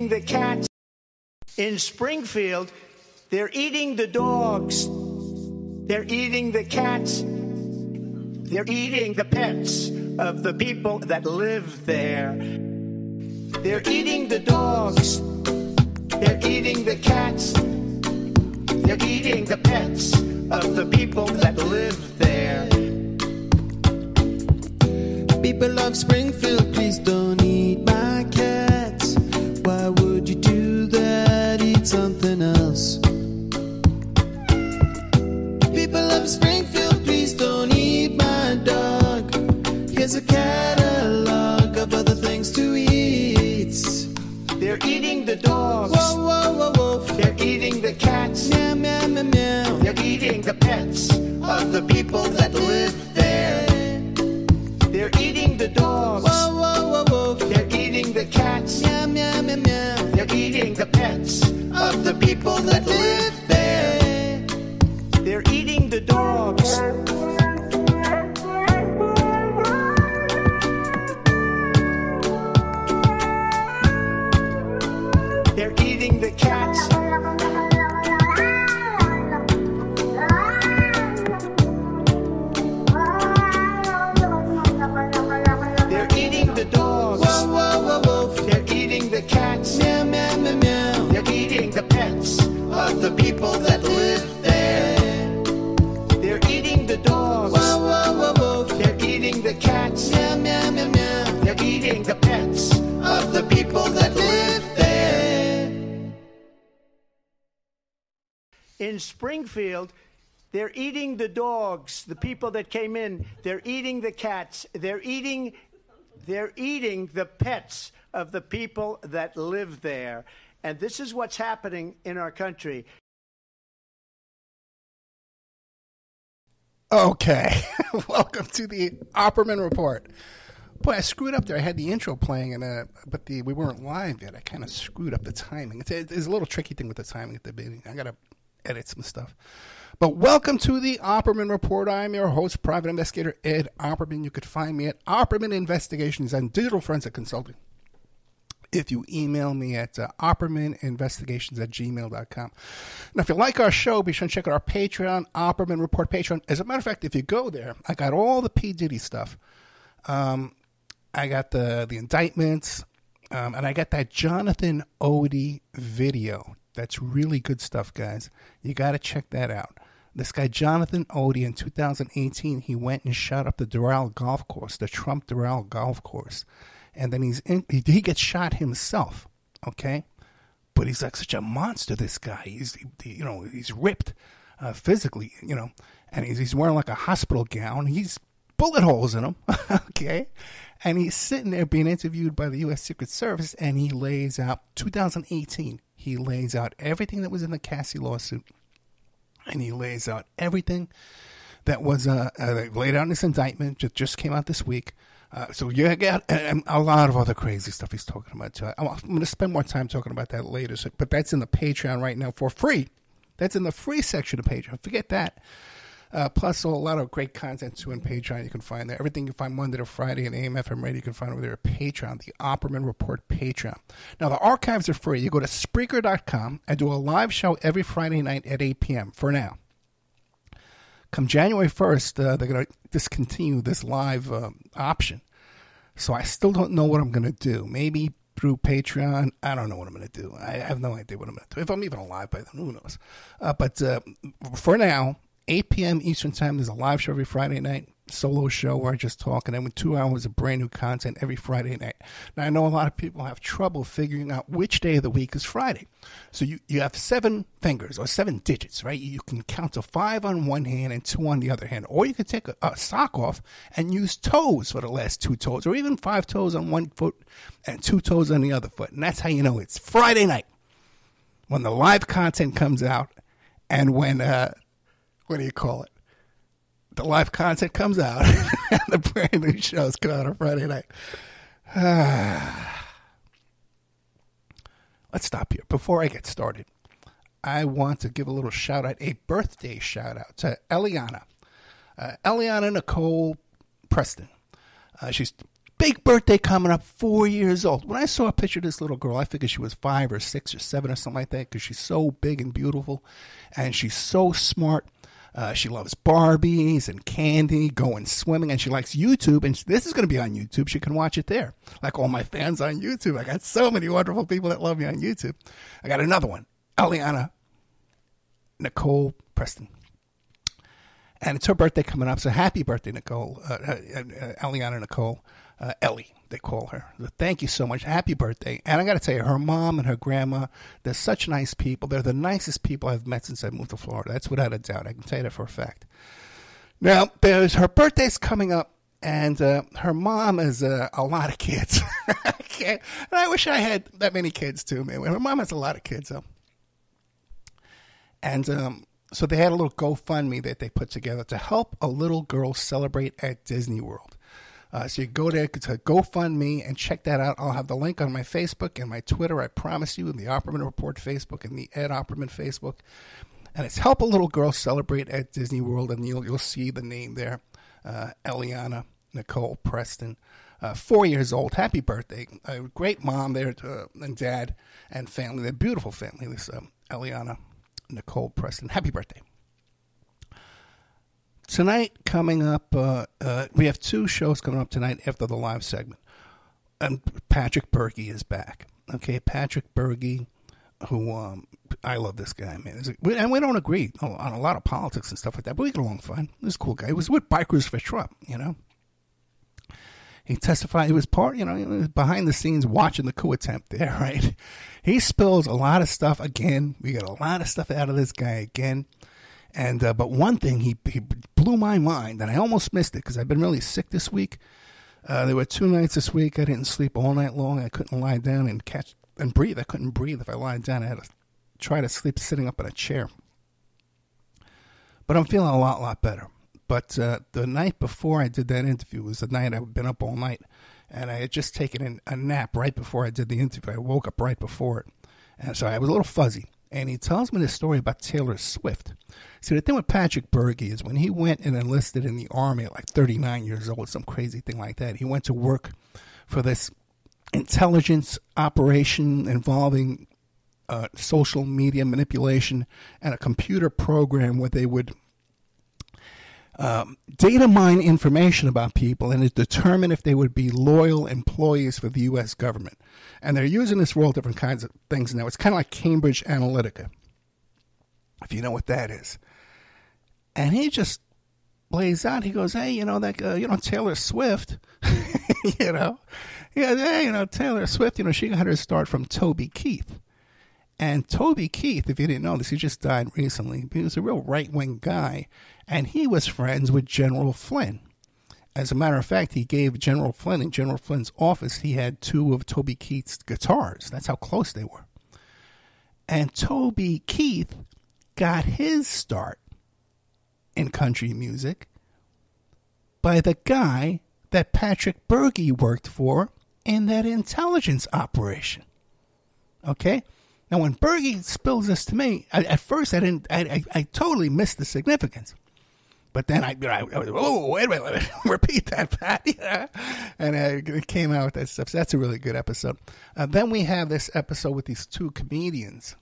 the cats in Springfield. They're eating the dogs. They're eating the cats. They're eating the pets of the people that live there. They're eating the dogs. They're eating the cats. They're eating the pets of the people that live there. People of Springfield, please don't eat my cats. Eating the dogs. Whoa, whoa, whoa, whoa. They're eating the cats. Meow, meow, meow, meow. They're eating the pets of the people that live there. They're eating the dogs. Whoa, whoa, whoa, whoa. They're eating the cats. Meow, meow, meow, meow. They're eating the pets of the people that live there. They're eating the dogs. The people that live there. They're eating the dogs. Whoa, whoa, whoa, whoa. They're eating the cats. Meow, meow, meow, meow. They're eating the pets of the people that live there. In Springfield, they're eating the dogs, the people that came in. They're eating the cats. They're eating they're eating the pets of the people that live there. And this is what's happening in our country. Okay, welcome to the Opperman Report. Boy, I screwed up there. I had the intro playing, and uh, but the we weren't live yet. I kind of screwed up the timing. It's, it's a little tricky thing with the timing at the beginning. I gotta edit some stuff. But welcome to the Opperman Report. I'm your host, private investigator Ed Opperman. You could find me at Opperman Investigations and Digital Forensic Consulting. If you email me at uh, oppermaninvestigations at gmail.com. Now, if you like our show, be sure to check out our Patreon, Opperman Report Patreon. As a matter of fact, if you go there, I got all the P. Diddy stuff. Um, I got the, the indictments, um, and I got that Jonathan Oddi video. That's really good stuff, guys. You got to check that out. This guy, Jonathan Oddi, in 2018, he went and shot up the Doral Golf Course, the Trump Doral Golf Course. And then he's in, he, he gets shot himself, okay? But he's like such a monster, this guy. He's, he, you know, he's ripped uh, physically, you know, and he's, he's wearing like a hospital gown. He's bullet holes in him, okay? And he's sitting there being interviewed by the U.S. Secret Service, and he lays out 2018. He lays out everything that was in the Cassie lawsuit, and he lays out everything that was uh, uh, laid out in this indictment. Just just came out this week. Uh, so you and a lot of other crazy stuff he's talking about too. I'm going to spend more time talking about that later. So, but that's in the Patreon right now for free. That's in the free section of Patreon. Forget that. Uh, plus, a lot of great content too on Patreon. You can find there. Everything you find Monday to Friday and AMFM Radio, you can find over there at Patreon, the Opperman Report Patreon. Now, the archives are free. You go to Spreaker.com and do a live show every Friday night at 8 p.m. for now. Come January 1st, uh, they're going to discontinue this live uh, option. So I still don't know what I'm going to do. Maybe through Patreon. I don't know what I'm going to do. I have no idea what I'm going to do. If I'm even alive by then, who knows? Uh, but uh, for now, 8 p.m. Eastern Time, there's a live show every Friday night, solo show where I just talk, and then with two hours of brand new content every Friday night. Now, I know a lot of people have trouble figuring out which day of the week is Friday. So you, you have seven fingers or seven digits, right? You can count to five on one hand and two on the other hand. Or you can take a, a sock off and use toes for the last two toes, or even five toes on one foot and two toes on the other foot. And that's how you know it's Friday night when the live content comes out and when uh, what do you call it? The live content comes out and the brand new shows come out on Friday night. Let's stop here. Before I get started, I want to give a little shout out, a birthday shout out to Eliana. Uh, Eliana Nicole Preston. Uh, she's big birthday coming up, four years old. When I saw a picture of this little girl, I figured she was five or six or seven or something like that because she's so big and beautiful and she's so smart. Uh, she loves Barbies and candy, going swimming, and she likes YouTube. And this is going to be on YouTube. She can watch it there. Like all my fans on YouTube. I got so many wonderful people that love me on YouTube. I got another one, Eliana Nicole Preston. And it's her birthday coming up. So happy birthday, Nicole, uh, uh, uh, Eliana Nicole, uh, Ellie, they call her. Thank you so much. Happy birthday. And I got to tell you, her mom and her grandma, they're such nice people. They're the nicest people I've met since I moved to Florida. That's without a doubt. I can tell you that for a fact. Now, there's her birthday's coming up. And uh, her mom has uh, a lot of kids. and I wish I had that many kids too, man. Her mom has a lot of kids, though. And um, so they had a little GoFundMe that they put together to help a little girl celebrate at Disney World. Uh, so you go there to GoFundMe and check that out. I'll have the link on my Facebook and my Twitter. I promise you, in the Opperman Report Facebook and the Ed Opperman Facebook. And it's help a little girl celebrate at Disney World, and you'll you'll see the name there, uh, Eliana Nicole Preston, uh, four years old. Happy birthday! A great mom there to, and dad and family. They're beautiful family. This um, Eliana Nicole Preston. Happy birthday. Tonight, coming up, uh, uh, we have two shows coming up tonight after the live segment. And Patrick Berge is back. Okay, Patrick Berge, who um, I love this guy, man. And we don't agree on a lot of politics and stuff like that, but we get along fine. This cool guy. He was with Bikers for Trump, you know. He testified. He was part, you know, behind the scenes watching the coup attempt there, right? He spills a lot of stuff again. We got a lot of stuff out of this guy again. And uh, but one thing he he blew my mind, and I almost missed it because I've been really sick this week. Uh, there were two nights this week I didn't sleep all night long. I couldn't lie down and catch and breathe. I couldn't breathe if I lied down. I had to try to sleep sitting up in a chair. But I'm feeling a lot, lot better. But uh, the night before I did that interview was the night I'd been up all night, and I had just taken a nap right before I did the interview. I woke up right before it, and so I was a little fuzzy. And he tells me this story about Taylor Swift. See, the thing with Patrick Berge is when he went and enlisted in the army at like 39 years old, some crazy thing like that, he went to work for this intelligence operation involving uh, social media manipulation and a computer program where they would um, data mine information about people and determine if they would be loyal employees for the U.S. government. And they're using this for all different kinds of things now. It's kind of like Cambridge Analytica, if you know what that is. And he just lays out. He goes, "Hey, you know that uh, you know Taylor Swift, you know, yeah, hey, you know Taylor Swift. You know she got her start from Toby Keith." And Toby Keith, if you didn't know this, he just died recently. He was a real right wing guy, and he was friends with General Flynn. As a matter of fact, he gave General Flynn in General Flynn's office, he had two of Toby Keith's guitars. That's how close they were. And Toby Keith got his start in country music by the guy that Patrick Berge worked for in that intelligence operation. Okay? Now, when Berge spills this to me, I, at first I didn't, I, I, I, totally missed the significance. But then I, I, I was, oh, wait a minute, repeat that, Pat. And I, it came out with that stuff. So that's a really good episode. Uh, then we have this episode with these two comedians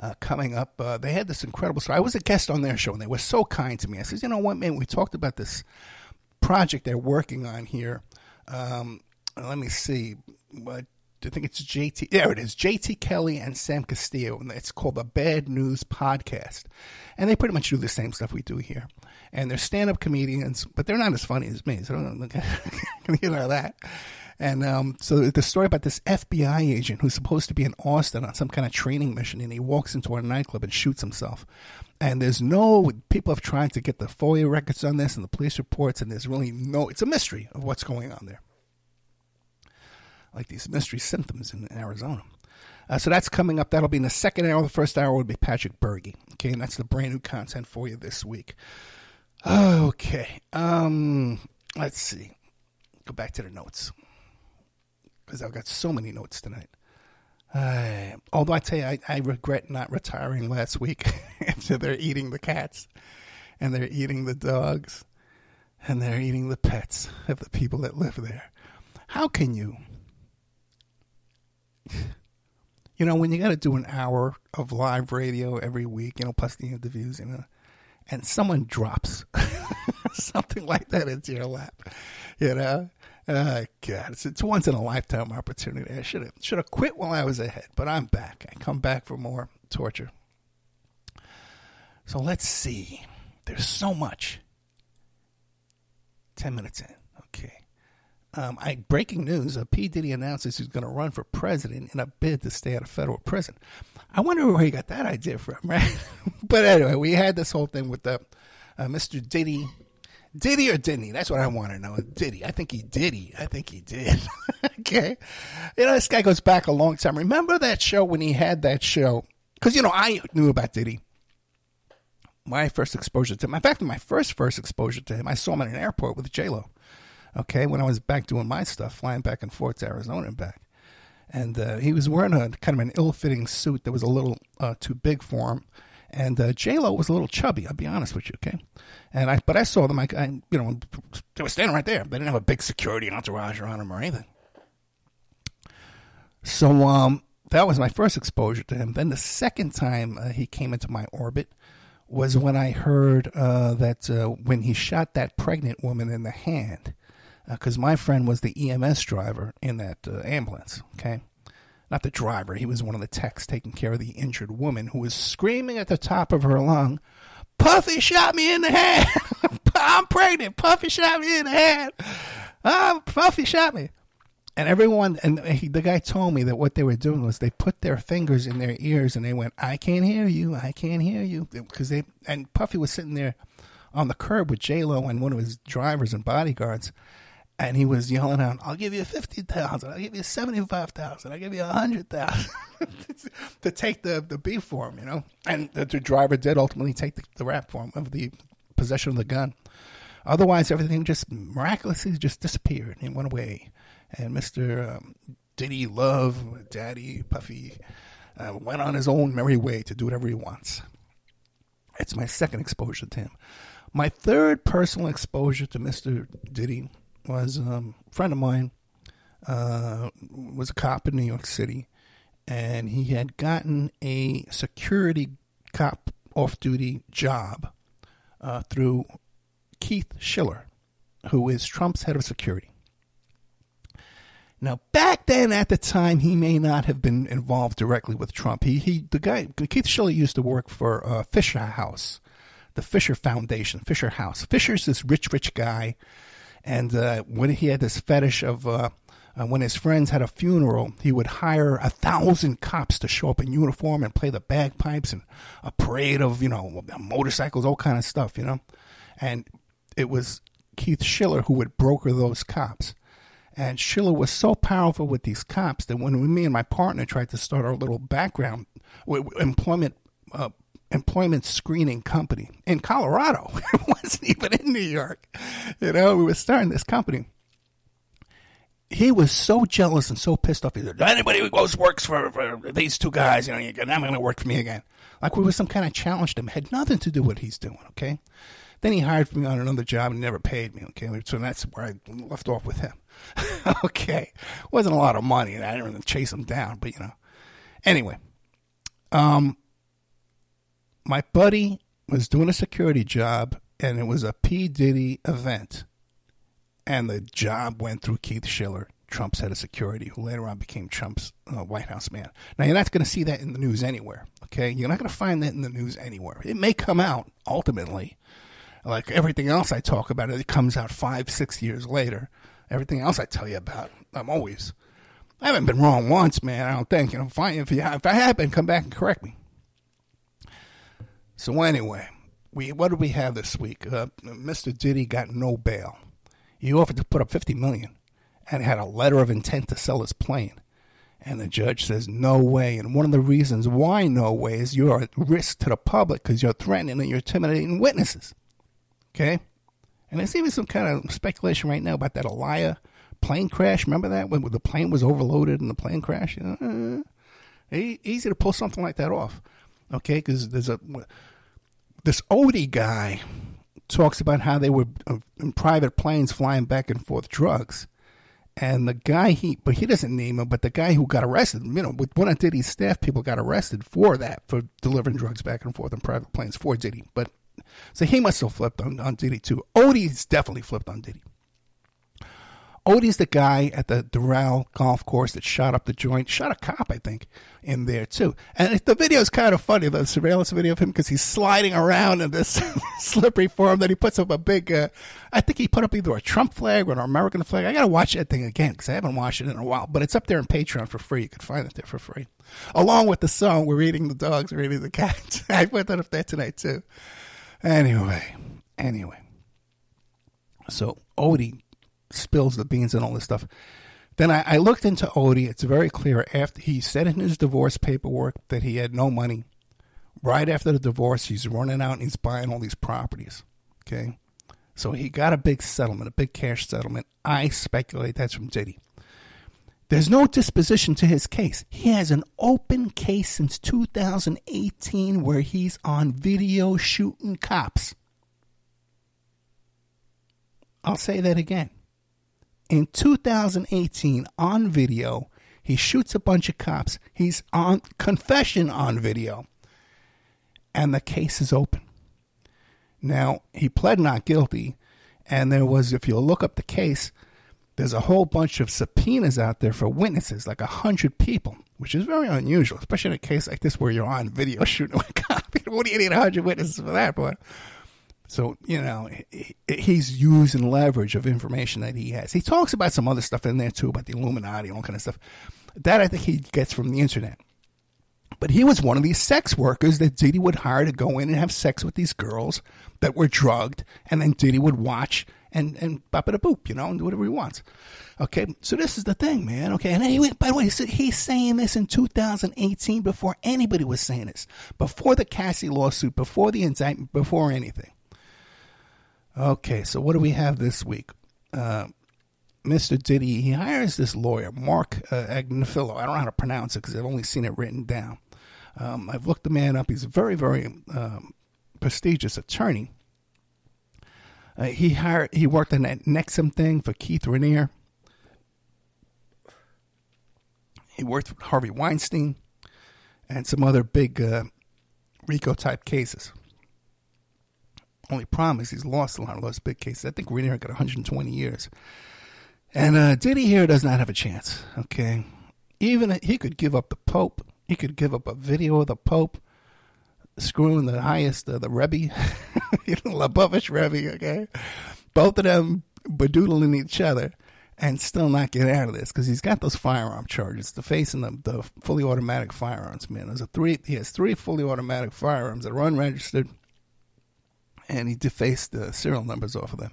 uh, coming up. Uh, they had this incredible story. I was a guest on their show, and they were so kind to me. I said, you know what, man, we talked about this project they're working on here. Um, let me see. What I think it's JT. There it is. JT Kelly and Sam Castillo. And it's called the Bad News Podcast. And they pretty much do the same stuff we do here. And they're stand up comedians, but they're not as funny as me. So I don't look you know that. And um, so the story about this FBI agent who's supposed to be in Austin on some kind of training mission, and he walks into a nightclub and shoots himself. And there's no people have tried to get the FOIA records on this and the police reports, and there's really no. It's a mystery of what's going on there like these mystery symptoms in, in Arizona. Uh, so that's coming up. That'll be in the second hour. The first hour would be Patrick Berge. Okay, and that's the brand new content for you this week. Okay. Um, let's see. Go back to the notes because I've got so many notes tonight. Uh, although I tell you, I, I regret not retiring last week after they're eating the cats and they're eating the dogs. and they're eating the pets of the people that live there. How can you? You know, when you got to do an hour of live radio every week, you know, plus the interviews, you know, and someone drops something like that into your lap, you know, oh, God, it's, it's once in a lifetime opportunity. I should have should have quit while I was ahead, but I'm back. I come back for more torture. So let's see. There's so much. Ten minutes in. Um, I, breaking news: uh, P. Diddy announces he's going to run for president in a bid to stay out of federal prison. I wonder where he got that idea from, right? but anyway, we had this whole thing with the uh, Mr. Diddy. Diddy or didn't he? That's what I want to know. Diddy. I think he did. I think he did. okay. You know, this guy goes back a long time. Remember that show when he had that show? Because, you know, I knew about Diddy. My first exposure to him. In fact, my first first exposure to him, I saw him at an airport with J-Lo okay, when I was back doing my stuff, flying back and forth to Arizona and back. And uh, he was wearing a kind of an ill-fitting suit that was a little uh, too big for him. And uh, J Lo was a little chubby. I'll be honest with you, okay. And I, but I saw them. I, I, you know, they were standing right there. They didn't have a big security entourage around them or anything. So um, that was my first exposure to him. Then the second time uh, he came into my orbit was when I heard uh, that uh, when he shot that pregnant woman in the hand, because uh, my friend was the EMS driver in that uh, ambulance. Okay, not the driver; he was one of the techs taking care of the injured woman who was screaming at the top of her lung, "Puffy shot me in the head. I'm pregnant! Puffy shot me in the head. Ah, Puffy shot me!" And everyone, and he, the guy told me that what they were doing was they put their fingers in their ears and they went, "I can't hear you, I can't hear you," because they and Puffy was sitting there on the curb with J Lo and one of his drivers and bodyguards and he was yelling out, "I'll give you fifty thousand. I'll give you seventy-five thousand. I'll give you a hundred thousand to take the the beef for him." You know, and the, the driver did ultimately take the, the rap for him of the possession of the gun. Otherwise, everything just miraculously just disappeared and went away. And Mister um, Diddy Love, Daddy Puffy, uh, went on his own merry way to do whatever he wants. It's my second exposure to him. My third personal exposure to Mister Diddy was um, a friend of mine, uh, was a cop in New York City, and he had gotten a security cop off duty job uh, through Keith Schiller, who is Trump's head of security. Now, back then, at the time, he may not have been involved directly with Trump. He, he, the guy, Keith Schiller used to work for uh, Fisher House, the Fisher Foundation, Fisher House. Fisher's this rich, rich guy and uh, when he had this fetish of uh, uh, when his friends had a funeral, he would hire a thousand cops to show up in uniform and play the bagpipes and a parade of you know motorcycles, all kind of stuff, you know. And it was Keith Schiller who would broker those cops. And Schiller was so powerful with these cops that when me and my partner tried to start our little background employment uh, employment screening company in Colorado. it wasn't even in New York. You know, we were starting this company. He was so jealous and so pissed off. He said, anybody who goes works for, for these two guys, you know, you're not going to work for me again. Like we were some kind of challenge to him. Had nothing to do with what he's doing, okay? Then he hired me on another job and never paid me, okay? So that's where I left off with him. okay. Wasn't a lot of money, and I didn't really chase him down, but, you know. Anyway, um, my buddy was doing a security job and it was a P. Diddy event. And the job went through Keith Schiller, Trump's head of security, who later on became Trump's uh, White House man. Now, you're not going to see that in the news anywhere, okay? You're not going to find that in the news anywhere. It may come out ultimately. Like everything else I talk about, it comes out five, six years later. Everything else I tell you about, I'm always. I haven't been wrong once, man. I don't think. You know, fine. If you if I have been, come back and correct me. So anyway, we what did we have this week? Uh, Mr. Diddy got no bail. He offered to put up fifty million, and had a letter of intent to sell his plane. And the judge says no way. And one of the reasons why no way is you're at risk to the public because you're threatening and you're intimidating witnesses. Okay, and there's even some kind of speculation right now about that Aaliyah plane crash. Remember that when the plane was overloaded and the plane crashed? Uh, easy to pull something like that off. Okay, because there's a this Oddi guy talks about how they were uh, in private planes flying back and forth drugs. And the guy he, but he doesn't name him, but the guy who got arrested, you know, with one of Diddy's staff people got arrested for that, for delivering drugs back and forth in private planes for Diddy. But so he must have flipped on, on Diddy too. Oddi's definitely flipped on Diddy. Oddi's the guy at the Doral golf course that shot up the joint, shot a cop, I think, in there too. And the video is kind of funny, the surveillance video of him, because he's sliding around in this slippery form. Then he puts up a big, uh, I think he put up either a Trump flag or an American flag. I got to watch that thing again because I haven't watched it in a while. But it's up there on Patreon for free. You can find it there for free. Along with the song, We're Eating the Dogs, We're Eating the Cats. I put that up there tonight too. Anyway, anyway. So Odie spills the beans and all this stuff. Then I, I looked into Oddi. It's very clear. After he said in his divorce paperwork that he had no money. Right after the divorce, he's running out and he's buying all these properties. Okay, so he got a big settlement, a big cash settlement. I speculate that's from Diddy. There's no disposition to his case. He has an open case since 2018 where he's on video shooting cops. I'll say that again in 2018 on video. He shoots a bunch of cops. He's on confession on video. And the case is open. Now, he pled not guilty. And there was, if you look up the case, there's a whole bunch of subpoenas out there for witnesses, like a hundred people, which is very unusual, especially in a case like this where you're on video shooting a cop. what do you need a hundred witnesses for that, boy? So, you know, he's using leverage of information that he has. He talks about some other stuff in there too, about the Illuminati and all kind of stuff. That I think he gets from the internet. But he was one of these sex workers that Diddy would hire to go in and have sex with these girls that were drugged, and then Diddy would watch and and bop it a boop, you know, and do whatever he wants. Okay, so this is the thing, man. Okay, and anyway, by the way, he's saying this in 2018 before anybody was saying this, before the Cassie lawsuit, before the indictment, before anything. Okay, so what do we have this week? Uh, Mr. Diddy, he hires this lawyer, Mark uh, Agnifilo. I don't know how to pronounce it because I've only seen it written down. Um, I've looked the man up. He's a very, very um, prestigious attorney. Uh, he hired. He worked on that NXIVM thing for Keith Raniere. He worked with Harvey Weinstein and some other big uh, RICO type cases. Only problem is he's lost a lot of those big cases. I think Raniere got 120 years. And uh, Diddy here does not have a chance, okay? Even he could give up the Pope. He could give up a video of the Pope screwing the highest, uh, the Rebbe, you know, Lubavitch Rebbe, okay? Both of them bedoodling each other and still not get out of this because he's got those firearm charges, the face and the, the fully automatic firearms, man. There's a three, he has three fully automatic firearms that are unregistered and he defaced the serial numbers off of them.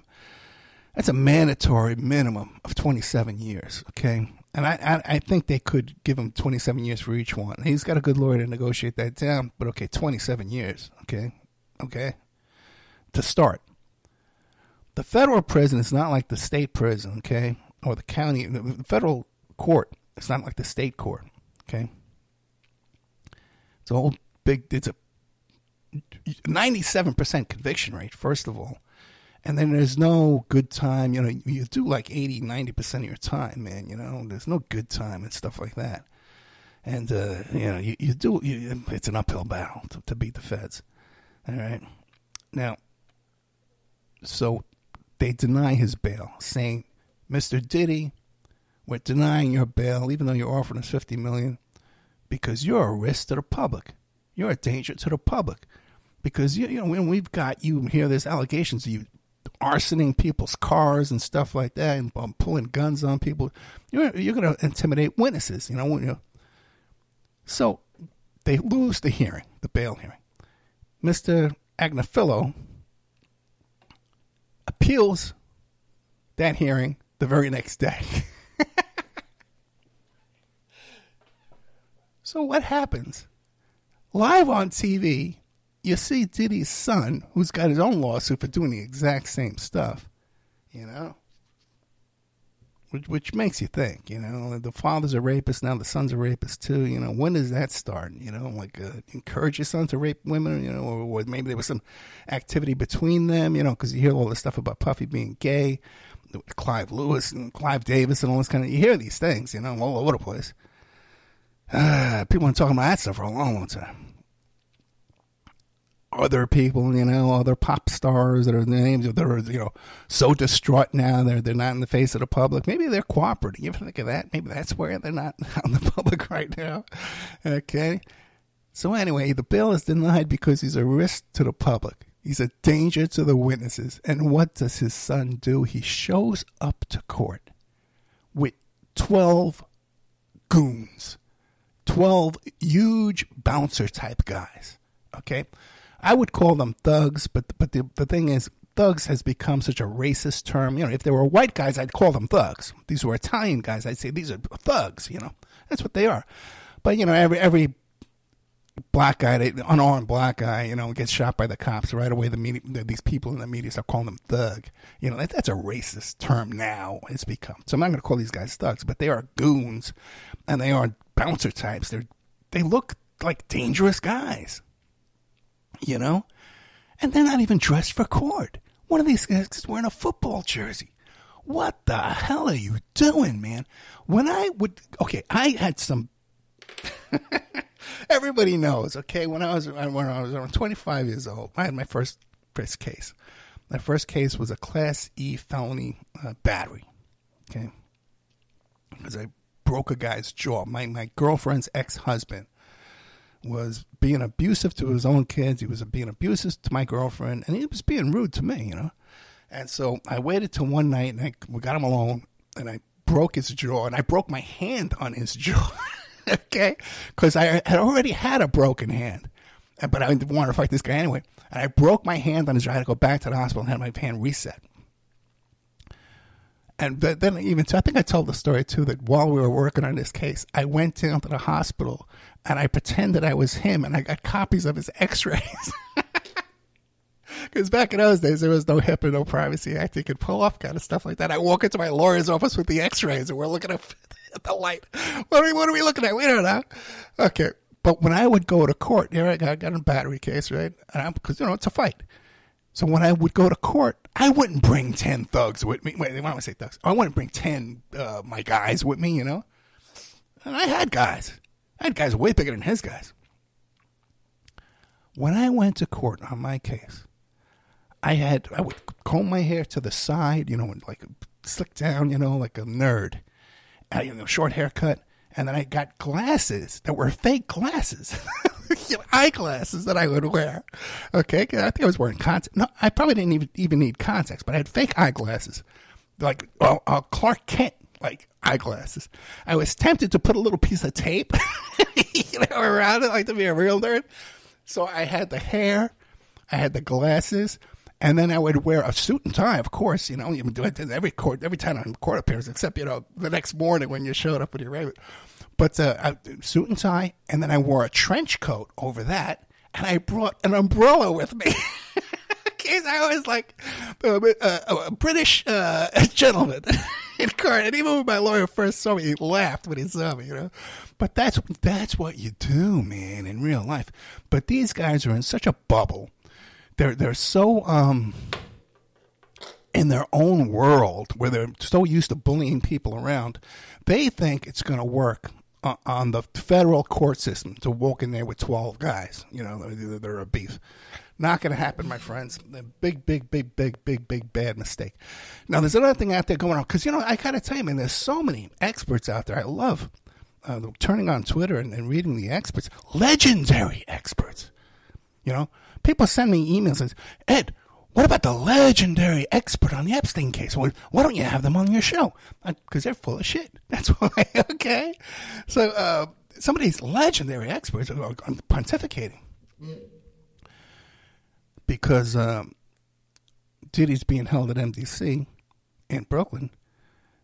That's a mandatory minimum of 27 years, okay? And I, I, I, think they could give him 27 years for each one. He's got a good lawyer to negotiate that down, but okay, 27 years, okay? Okay? To start. The federal prison is not like the state prison, okay? Or the county, the federal court, it's not like the state court, okay? It's a whole big, it's a 97% conviction rate, first of all. And then there's no good time. You know, you do like 80, 90% of your time, man. You know, there's no good time and stuff like that. And, uh, you know, you, you do, you, it's an uphill battle to, to beat the feds. All right. Now, so they deny his bail, saying, Mr. Diddy, we're denying your bail, even though you're offering us 50 million, because you're a risk to the public. You're a danger to the public because you, you know when we've got you hear there's allegations of you arsoning people's cars and stuff like that and um, pulling guns on people you're you're going to intimidate witnesses you know you so they lose the hearing the bail hearing. Mr agnifilo appeals that hearing the very next day. So what happens? Live on tv you see Diddy's son, who's got his own lawsuit for doing the exact same stuff, you know? which, which makes you think. You know, the father's a rapist now, the son's a rapist too. You know, when does that start? You know, like uh, encourage your son to rape women. You know, or, or maybe there was some activity between them. You know, because you hear all this stuff about Puffy being gay, Clive Lewis and Clive Davis and all this kind of. You hear these things, you know, all over the place. Uh, people have been talking about that stuff for a long, long time other people, you know, other pop stars that are names that are, you know, so distraught now they're they're not in the face of the public. Maybe they're cooperating. You ever think of that? Maybe that's where they're not on the public right now. Okay. So anyway, the bill is denied because he's a risk to the public. He's a danger to the witnesses. And what does his son do? He shows up to court with 12 goons, 12 huge bouncer type guys. Okay. I would call them thugs, but but the the thing is, thugs has become such a racist term. You know, if they were white guys, I'd call them thugs. These were Italian guys, I'd say these are thugs. You know, that's what they are. But you know, every every black guy, unarmed black guy, you know, gets shot by the cops right away. The media, these people in the media start calling them thug. You know, that, that's a racist term now. It's become. So I'm not going to call these guys thugs, but they are goons, and they are bouncer types. They're they look like dangerous guys you know? And they're not even dressed for court. One of these guys is wearing a football jersey. What the hell are you doing, man? When I would, okay, I had some. Everybody knows, okay. When I was when I was around 25 years old, I had my first first case. My first case was a Class E felony uh, battery, okay, because I broke a guy's jaw. My my girlfriend's ex husband was being abusive to his own kids. He was being abusive to my girlfriend, and he was being rude to me, you know. And so I waited till one night, and I, we got him alone, and I broke his jaw, and I broke my hand on his jaw, okay, because I had already had a broken hand, but I didn't want to fight this guy anyway. And I broke my hand on his jaw. I had to go back to the hospital and have my hand reset. And then even so, I think I told the story too that while we were working on this case, I went down to the hospital and I pretended I was him and I got copies of his X-rays. Because back in those days, there was no HIPAA, no Privacy Act. You could pull off kind of stuff like that. I walk into my lawyer's office with the X-rays, and we're looking at the light. What are we, what are we looking at? We don't know. Okay, but when I would go to court, here I got, I got a battery case, right? Because you know it's a fight. So when I would go to court, I wouldn't bring 10 thugs with me. Wait, why don't I say thugs? I wouldn't bring 10 uh, my guys with me, you know? And I had guys. I had guys way bigger than his guys. When I went to court on my case, I had, I would comb my hair to the side, you know, and like slick down, you know, like a nerd. I, you know, short haircut. And then I got glasses that were fake glasses. eyeglasses that I would wear. Okay, I think I was wearing contacts. No, I probably didn't even even need contacts, but I had fake eyeglasses, like well, uh, Clark Kent like eyeglasses. I was tempted to put a little piece of tape, you know, around it, like to be a real nerd. So I had the hair, I had the glasses, and then I would wear a suit and tie, of course. You know, you do it every court, every time I'm court appearance, except you know the next morning when you showed up with your rabbit. But uh, suit and tie, and then I wore a trench coat over that, and I brought an umbrella with me. case I was like uh, uh, a British uh, gentleman in court. And even when my lawyer first saw me, he laughed when he saw me, you know. But that's that's what you do, man, in real life. But these guys are in such a bubble. They're they're so um in their own world where they're so used to bullying people around. They think it's going to work on the federal court system to walk in there with 12 guys. You know, they're a beef. Not going to happen, my friends. Big, big, big, big, big, big, bad mistake. Now, there's another thing out there going on because, you know, I got to tell you, man, there's so many experts out there. I love uh, turning on Twitter and, and reading the experts, legendary experts. You know, people send me emails and say, Ed, what about the legendary expert on the Epstein case? Well, why don't you have them on your show? Because they're full of shit. That's why. Okay. So uh, some of these legendary experts are pontificating because um, Diddy's being held at MDC in Brooklyn.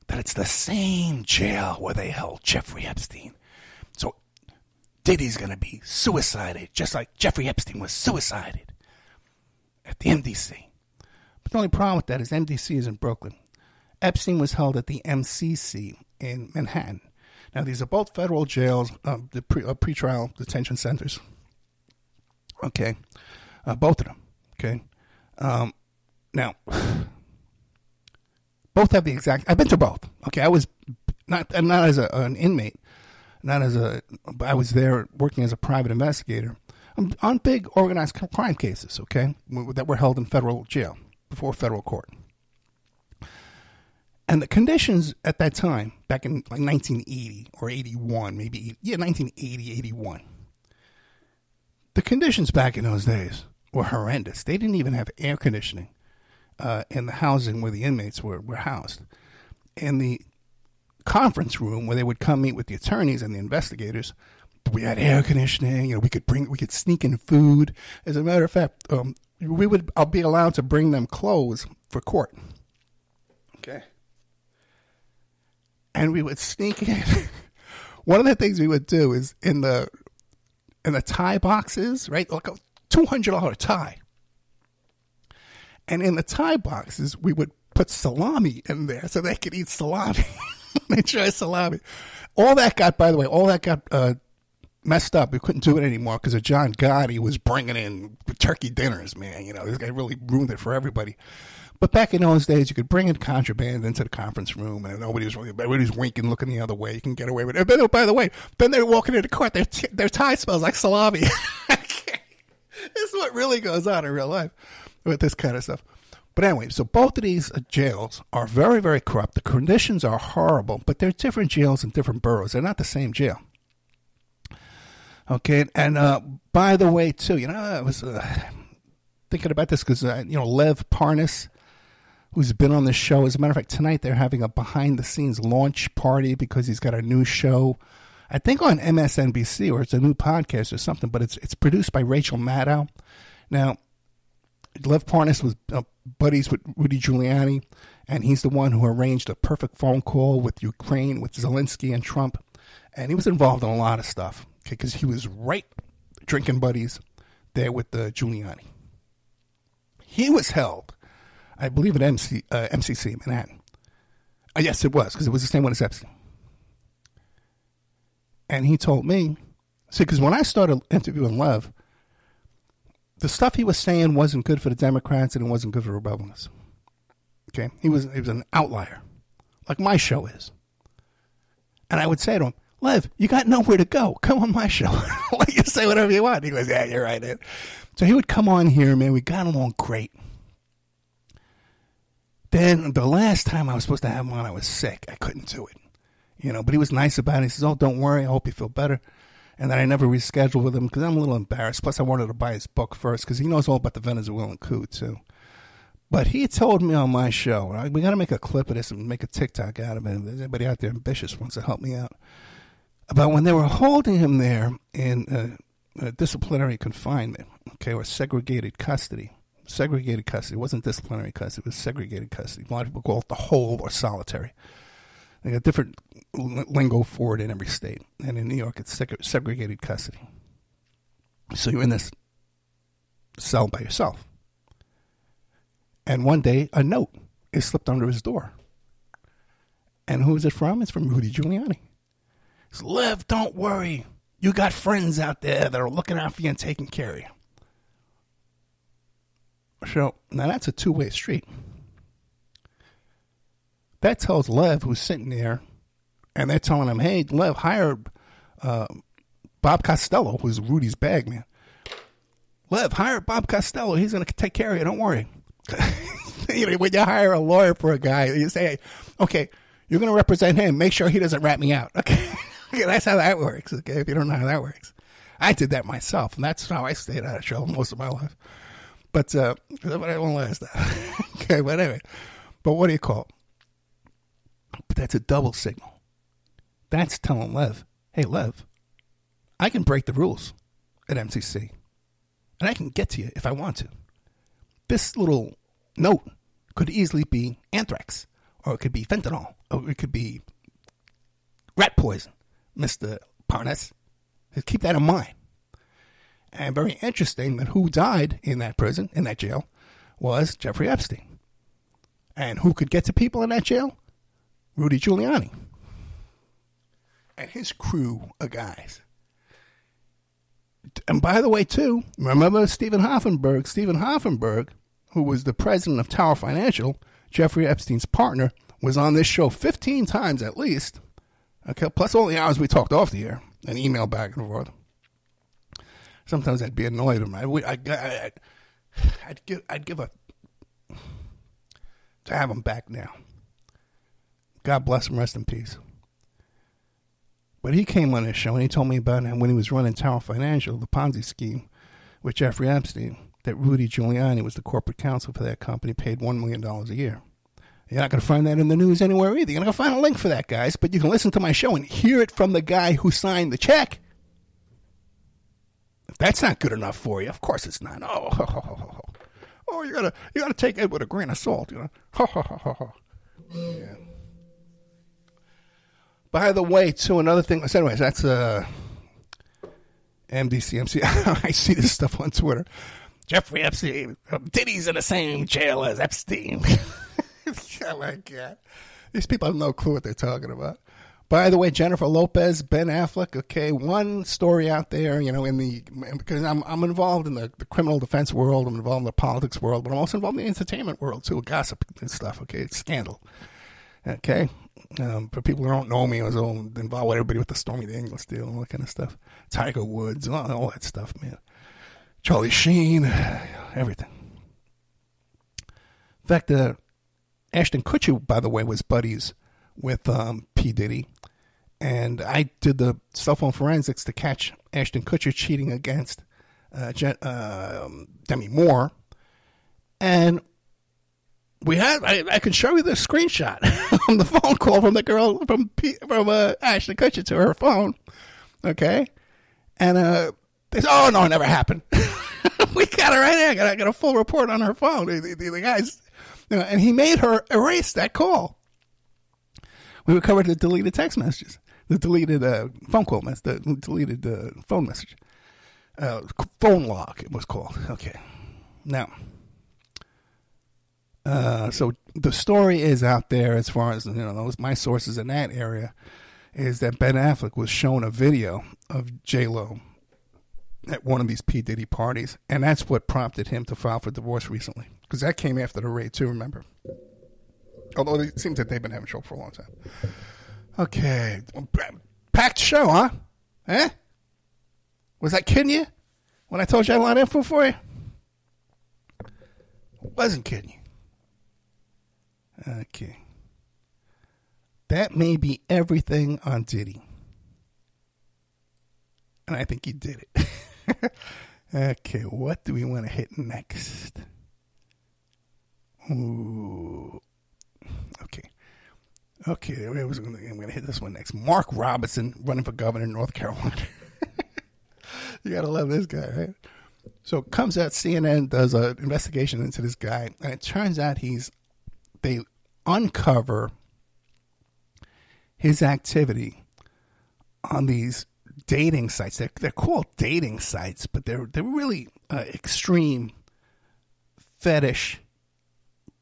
That it's the same jail where they held Jeffrey Epstein. So Diddy's going to be suicided, just like Jeffrey Epstein was suicided at the MDC. But the only problem with that is MDC is in Brooklyn. Epstein was held at the MCC in Manhattan. Now, these are both federal jails, um, the pre, uh, pretrial detention centers. Okay, uh, both of them. Okay, um, now both have the exact. I've been to both. Okay, I was not not as a, an inmate, not as a. I was there working as a private investigator on, big organized crime cases. Okay, that were held in federal jail before federal court. And the conditions at that time, back in like 1980 or 81, maybe, yeah, 1980, 81, the conditions back in those days were horrendous. They didn't even have air conditioning uh, in the housing where the inmates were, were housed. And the conference room where they would come meet with the attorneys and the investigators, we had air conditioning. You know, we could bring, we could sneak in food. As a matter of fact, um, we would, I'll be allowed to bring them clothes for court. Okay and we would sneak in. One of the things we would do is in the in the tie boxes, right? Like a two hundred dollar tie, and in the tie boxes we would put salami in there so they could eat salami. they try salami. All that got, by the way, all that got uh, messed up. We couldn't do it anymore because of John Gotti He was bringing in turkey dinners. Man, you know this guy really ruined it for everybody. But back in those days, you could bring in contraband into the conference room, and nobody was really, everybody was winking, looking the other way. You can get away with it. But, oh, by the way, then they're walking into court. Their t- their tie smells like salami. this is what really goes on in real life with this kind of stuff. But anyway, so both of these uh, jails are very, very corrupt. The conditions are horrible, but they're different jails in different boroughs. They're not the same jail. Okay, and uh, by the way, too, you know, I was uh, thinking about this because uh, you know Lev Parnas who's been on the show. As a matter of fact, tonight they're having a behind the scenes launch party because he's got a new show. I think on MSNBC or it's a new podcast or something, but it's it's produced by Rachel Maddow. Now, Lev Parnas was uh, buddies with Rudy Giuliani, and he's the one who arranged a perfect phone call with Ukraine, with Zelensky and Trump, and he was involved in a lot of stuff because he was right drinking buddies there with the Giuliani. He was held I believe at MC, uh, MCC Manhattan. Uh, yes, it was because it was the same one as Epstein. And he told me, see, because when I started interviewing Lev, the stuff he was saying wasn't good for the Democrats and it wasn't good for Republicans. Okay, he was he was an outlier, like my show is. And I would say to him, Lev, you got nowhere to go. Come on my show. Let you say whatever you want. He goes, Yeah, you're right. Man. So he would come on here, man. We got along great. Then the last time I was supposed to have him on, I was sick. I couldn't do it. You know, but he was nice about it. He says, "Oh, don't worry. I hope you feel better." And then I never rescheduled with him because I'm a little embarrassed. Plus, I wanted to buy his book first because he knows all about the Venezuelan coup too. But he told me on my show, we got to make a clip of this and make a TikTok out of it. If there's anybody out there ambitious wants to help me out, about when they were holding him there in uh, uh, disciplinary confinement, okay, or segregated custody segregated custody. It wasn't disciplinary custody. It was segregated custody. A lot of people call it the hold or solitary. They got different lingo for it in every state. And in New York, it's segregated custody. So you're in this cell by yourself. And one day, a note is slipped under his door. And who is it from? It's from Rudy Giuliani. It's Lev, don't worry. You got friends out there that are looking out for you and taking care of you. So now that's a two way street. That tells Lev, who's sitting there, and they're telling him, "Hey, Lev, hire uh, Bob Costello, who's Rudy's bag man. Lev, hire Bob Costello. He's going to take care of you. Don't worry." you know, when you hire a lawyer for a guy, you say, "Okay, you're going to represent him. Make sure he doesn't rat me out." Okay, okay that's how that works. Okay, if you don't know how that works, I did that myself, and that's how I stayed out of trouble most of my life. But uh, but I won't last that. okay, but anyway. But what do you call? It? But that's a double signal. That's telling Lev, hey Lev, I can break the rules at MCC, and I can get to you if I want to. This little note could easily be anthrax, or it could be fentanyl, or it could be rat poison, Mister Parnas. Keep that in mind. And very interesting that who died in that prison, in that jail, was Jeffrey Epstein. And who could get to people in that jail? Rudy Giuliani and his crew of guys. And by the way, too, remember Steven Hoffenberg? Steven Hoffenberg, who was the president of Tower Financial, Jeffrey Epstein's partner, was on this show 15 times at least. Okay, plus all the hours we talked off the air and email back and forth. Sometimes I'd be annoyed with him. I, I, I, I'd give, I'd give a to have him back now. God bless him, rest in peace. But he came on this show and he told me about when he was running Tower Financial, the Ponzi scheme with Jeffrey Epstein, that Rudy Giuliani was the corporate counsel for that company, paid $1 million a year. You're not going to find that in the news anywhere either. You're not going to find a link for that, guys. But you can listen to my show and hear it from the guy who signed the check. If that's not good enough for you, of course it's not. Oh, ho, ho, ho, oh, you gotta you gotta take it with a grain of salt. You know. yeah. By the way, too, another thing. So anyways, that's uh, MDCMC. I see this stuff on Twitter. Jeffrey Epstein, Diddy's in the same jail as Epstein. oh my God. These people have no clue what they're talking about. By the way, Jennifer Lopez, Ben Affleck. Okay, one story out there, you know, in the because I'm I'm involved in the, the criminal defense world, I'm involved in the politics world, but I'm also involved in the entertainment world too, gossip and stuff. Okay, it's scandal. Okay, um, for people who don't know me, I was all involved with everybody with the Stormy Daniels deal and all that kind of stuff. Tiger Woods, all, all that stuff, man. Charlie Sheen, everything. In fact, uh, Ashton Kutcher, by the way, was buddies with um, P. Diddy. And I did the cell phone forensics to catch Ashton Kutcher cheating against uh, Jen, uh, Demi Moore. And we had I, I can show you the screenshot from the phone call from the girl from P, from uh, Ashton Kutcher to her phone. Okay, and uh, they said, "Oh no, it never happened." we got it right there. I got, I got a full report on her phone. The, the, the guys, you know, and he made her erase that call. We recovered the deleted text messages, the deleted uh, phone call message, the deleted uh, phone message, uh, phone log. It was called. Okay, now uh, so the story is out there as far as you know those my sources in that area is that Ben Affleck was shown a video of J Lo at one of these P Diddy parties, and that's what prompted him to file for divorce recently because that came after the raid too. Remember? Although it seems that they've been having trouble for a long time. Okay, packed show, huh? Eh? Was I kidding you when I told you I had a lot of info for you? Wasn't kidding you. Okay. That may be everything on Diddy. And I think he did it. okay, what do we want to hit next? Ooh. Okay. Okay, I'm going to hit this one next. Mark Robinson running for governor in North Carolina. you got to love this guy, right? So comes out, CNN does an investigation into this guy, and it turns out he's they uncover his activity on these dating sites. They're, they're called dating sites, but they're they're really uh, extreme fetish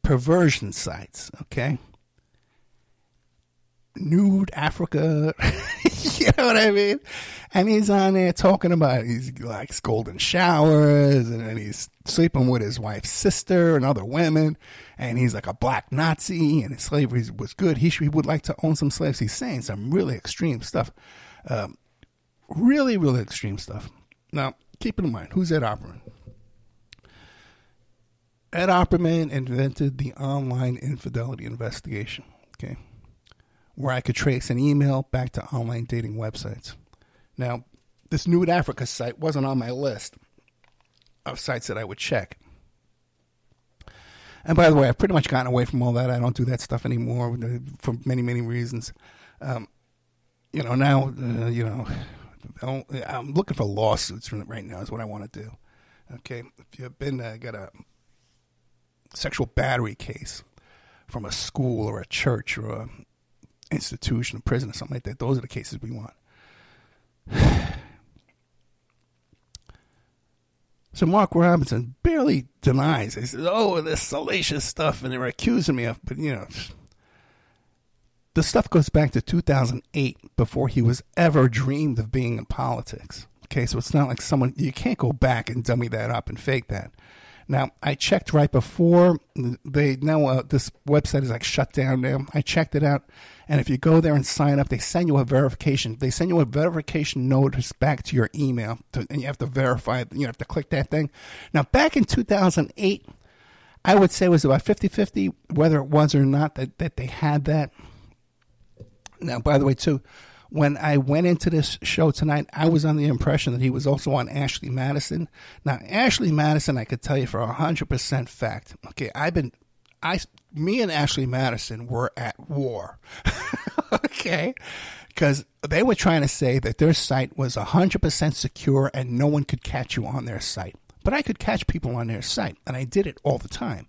perversion sites. Okay, nude Africa. you know what I mean? And he's on there talking about he likes golden showers and then he's sleeping with his wife's sister and other women. And he's like a black Nazi and slavery was good. He, he would like to own some slaves. He's saying some really extreme stuff. Um, really, really extreme stuff. Now, keep in mind, who's Ed Opperman? Ed Opperman invented the online infidelity investigation. Okay where I could trace an email back to online dating websites. Now, this Nude Africa site wasn't on my list of sites that I would check. And by the way, I've pretty much gotten away from all that. I don't do that stuff anymore for many, many reasons. Um, you know, now, uh, you know, I'm looking for lawsuits right now, is what I want to do. Okay. If you've been, uh, got a sexual battery case from a school or a church or a institution, a prison, or something like that. Those are the cases we want. So Mark Robinson barely denies. He says, "Oh, this salacious stuff," and they're accusing me of. But you know, the stuff goes back to 2008, before he was ever dreamed of being in politics. Okay, so it's not like someone you can't go back and dummy that up and fake that. Now, I checked right before they now uh, this website is like shut down now. I checked it out, and if you go there and sign up, they send you a verification. They send you a verification notice back to your email, to, and you have to verify. You have to click that thing. Now, back in 2008, I would say it was about 50-50 whether it was or not that, that they had that. Now, by the way, too, when I went into this show tonight, I was on the impression that he was also on Ashley Madison. Now, Ashley Madison, I could tell you for a hundred percent fact. Okay, I've been, I, me and Ashley Madison were at war. okay, because they were trying to say that their site was a hundred percent secure and no one could catch you on their site. But I could catch people on their site, and I did it all the time.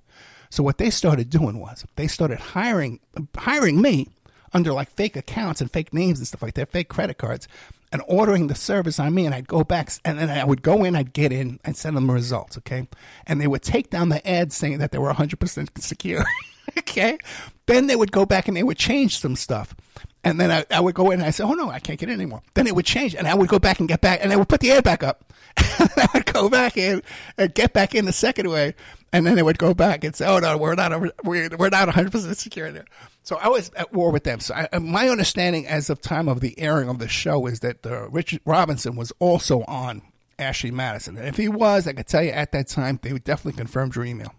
So what they started doing was they started hiring hiring me under like fake accounts and fake names and stuff like that, fake credit cards, and ordering the service on me. And I'd go back and then I would go in, I'd get in and send them the results. Okay. And they would take down the ads saying that they were 100% secure. okay. Then they would go back and they would change some stuff. And then I, I, would go in and I said, oh no, I can't get in anymore. Then it would change and I would go back and get back and they would put the ad back up. I would go back in and get back in the second way. And then they would go back and say, oh no, we're not, we're, we're not 100% secure there. So I was at war with them. So I, my understanding as of time of the airing of the show is that uh, Richard Robinson was also on Ashley Madison. And if he was, I could tell you at that time they would definitely confirmed your email.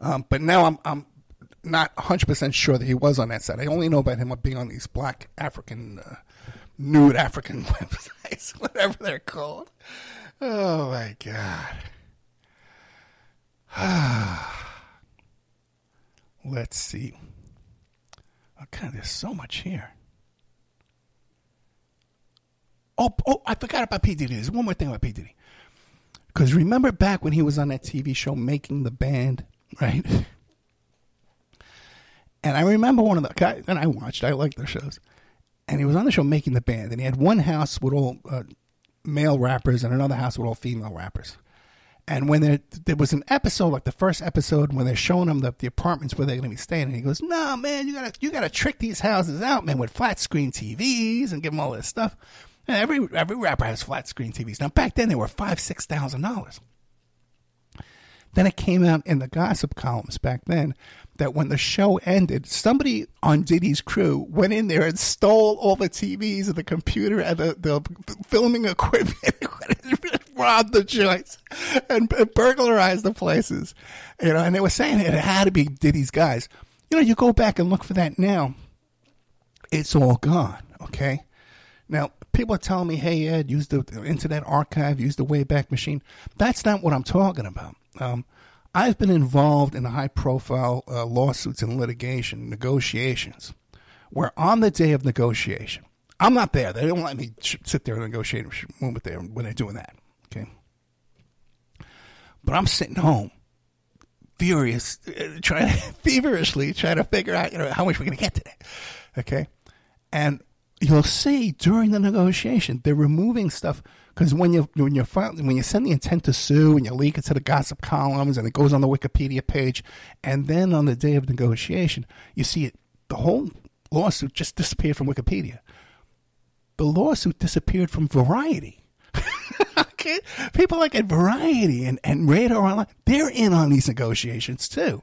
Um, but now I'm I'm not 100 percent sure that he was on that site. I only know about him being on these black African uh, nude African websites, whatever they're called. Oh my god. Let's see. Oh, God, there's so much here. Oh, oh, I forgot about P. Diddy. There's one more thing about P. Diddy. Because remember back when he was on that TV show Making the Band, right? And I remember one of the guys, and I watched, I liked their shows. And he was on the show Making the Band, and he had one house with all uh, male rappers and another house with all female rappers. And when there, there was an episode, like the first episode, when they're showing him the, the apartments where they're going to be staying, and he goes, "No, nah, man, you gotta you gotta trick these houses out, man, with flat screen TVs and give them all this stuff." And every every rapper has flat screen TVs. Now back then they were five six thousand dollars. Then it came out in the gossip columns back then that when the show ended, somebody on Diddy's crew went in there and stole all the TVs and the computer and the, the filming equipment robbed the joints and, and burglarized the places. You know, and they were saying it had to be Diddy's guys. You know, you go back and look for that now, it's all gone. Okay. Now, people are telling me, hey, Ed, use the Internet Archive, use the Wayback Machine. That's not what I'm talking about. Um, I've been involved in high profile uh, lawsuits and litigation, negotiations, where on the day of negotiation, I'm not there. They don't let me sit there and negotiate with them when they're doing that. But I'm sitting home, furious, uh, trying feverishly trying to figure out, you know, how much we're going to get today. Okay. And you'll see during the negotiation, they're removing stuff because when you when you when you send the intent to sue and you leak it to the gossip columns and it goes on the Wikipedia page, and then on the day of negotiation, you see it. The whole lawsuit just disappeared from Wikipedia. The lawsuit disappeared from Variety. okay? People like at Variety and, and Radar Online, they're in on these negotiations too.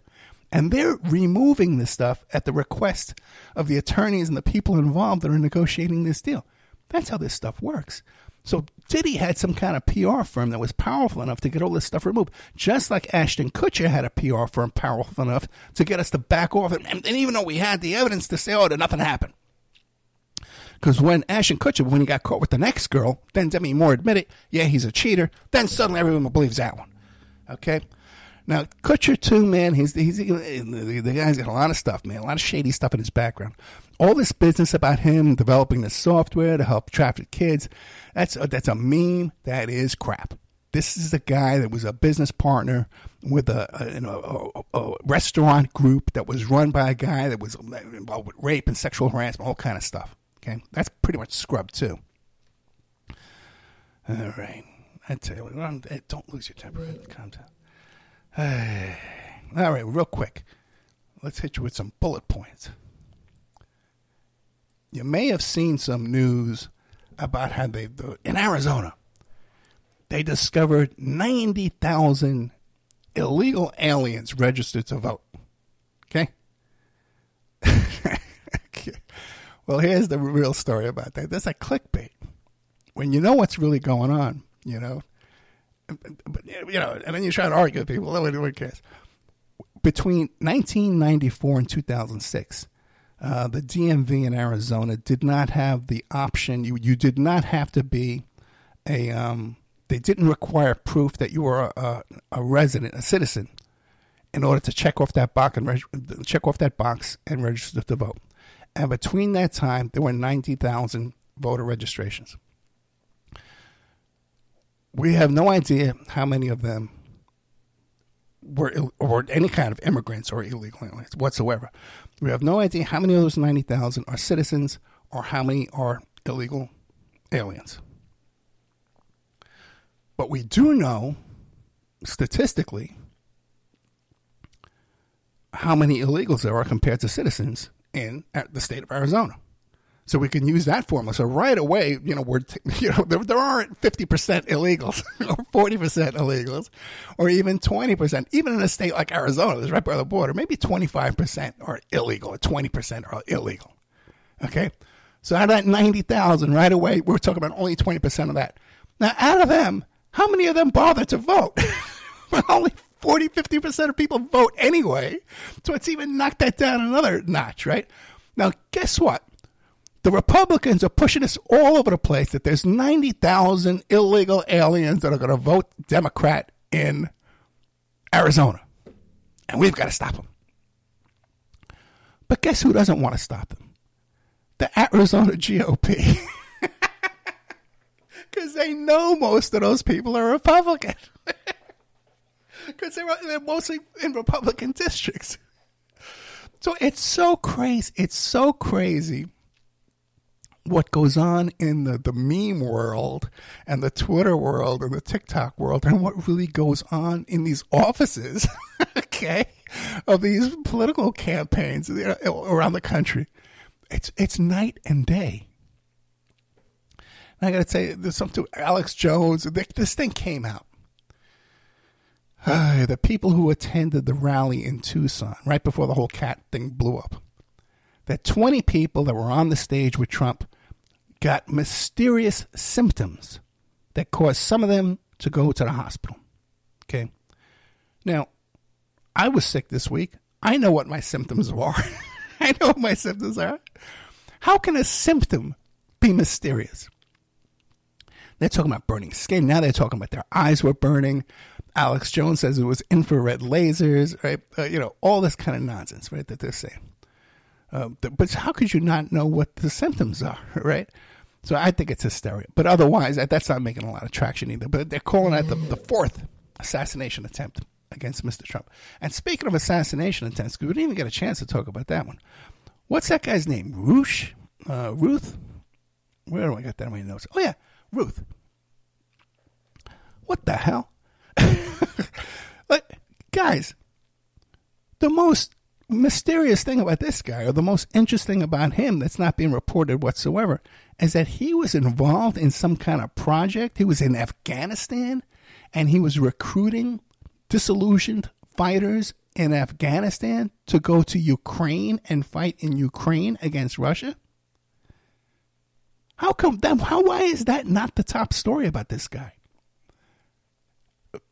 And they're removing this stuff at the request of the attorneys and the people involved that are negotiating this deal. That's how this stuff works. So Diddy had some kind of PR firm that was powerful enough to get all this stuff removed, just like Ashton Kutcher had a PR firm powerful enough to get us to back off. And, and even though we had the evidence to say, oh, that nothing happened. Because when Ashton Kutcher, when he got caught with the next girl, then Demi Moore admitted, yeah, he's a cheater. Then suddenly everyone believes that one. Okay? Now, Kutcher, too, man, he's, he's the, guy's got a lot of stuff, man, a lot of shady stuff in his background. All this business about him developing the software to help traffic kids, that's a, that's a meme. That is crap. This is the guy that was a business partner with a, a, a, a, restaurant group that was run by a guy that was uh, involved with rape and sexual harassment, all kind of stuff. Okay, that's pretty much scrubbed too. All right, I tell you, what, eh, don't lose your temper. Calm down. All right, real quick. Let's hit you with some bullet points. You may have seen some news about how they, in Arizona, they discovered 90,000 illegal aliens registered to vote. Okay. Well, here's the real story about that. That's a clickbait. When you know what's really going on, you know, but, you know, and then you try to argue with people. Nobody cares. Between 1994 and 2006, uh, the DMV in Arizona did not have the option. You you did not have to be a. Um, they didn't require proof that you were a, a, a resident, a citizen, in order to check off that box and reg- check off that box and register to vote. And between that time, there were ninety thousand voter registrations. We have no idea how many of them were or any kind of immigrants or illegal aliens whatsoever. We have no idea how many of those ninety thousand are citizens or how many are illegal aliens. But we do know statistically how many illegals there are compared to citizens in at the state of Arizona. So we can use that formula. So right away, you know, we're t- you know there, there aren't fifty percent illegals or forty percent illegals, or even twenty percent. Even in a state like Arizona, that's right by the border, maybe twenty five percent are illegal, or twenty percent are illegal. Okay, so out of that ninety thousand, right away, we're talking about only twenty percent of that. Now, out of them, how many of them bother to vote? only 40, 50% of people vote anyway. So it's even knocked that down another notch, right? Now, guess what? The Republicans are pushing us all over the place that there's 90,000 illegal aliens that are going to vote Democrat in Arizona. And we've got to stop them. But guess who doesn't want to stop them? The Arizona GOP. Because they know most of those people are Republican. Because they're, they're mostly in Republican districts. So it's so crazy. It's so crazy what goes on in the, the meme world and the Twitter world and the TikTok world and what really goes on in these offices, okay, of these political campaigns around the country. It's it's night and day. And I got to say, there's something to Alex Jones. This thing came out. Uh, the people who attended the rally in Tucson right before the whole cat thing blew up. That 20 people that were on the stage with Trump got mysterious symptoms that caused some of them to go to the hospital. Okay. Now, I was sick this week. I know what my symptoms are. I know what my symptoms are. How can a symptom be mysterious? They're talking about burning skin. Now they're talking about their eyes were burning. Alex Jones says it was infrared lasers, right? Uh, you know, all this kind of nonsense, right? That they're saying. Uh, but how could you not know what the symptoms are, right? So I think it's hysteria. But otherwise, that's not making a lot of traction either. But they're calling it the, the fourth assassination attempt against Mr. Trump. And speaking of assassination attempts, 'cause we didn't even get a chance to talk about that one. What's that guy's name? Roosh? Uh, Ruth? Where do I get that in my notes? Oh, yeah, Ruth. What the hell? like, guys, the most mysterious thing about this guy, or the most interesting about him that's not being reported whatsoever, is that he was involved in some kind of project. He was in Afghanistan and he was recruiting disillusioned fighters in Afghanistan to go to Ukraine and fight in Ukraine against Russia. How come that? How why is that not the top story about this guy?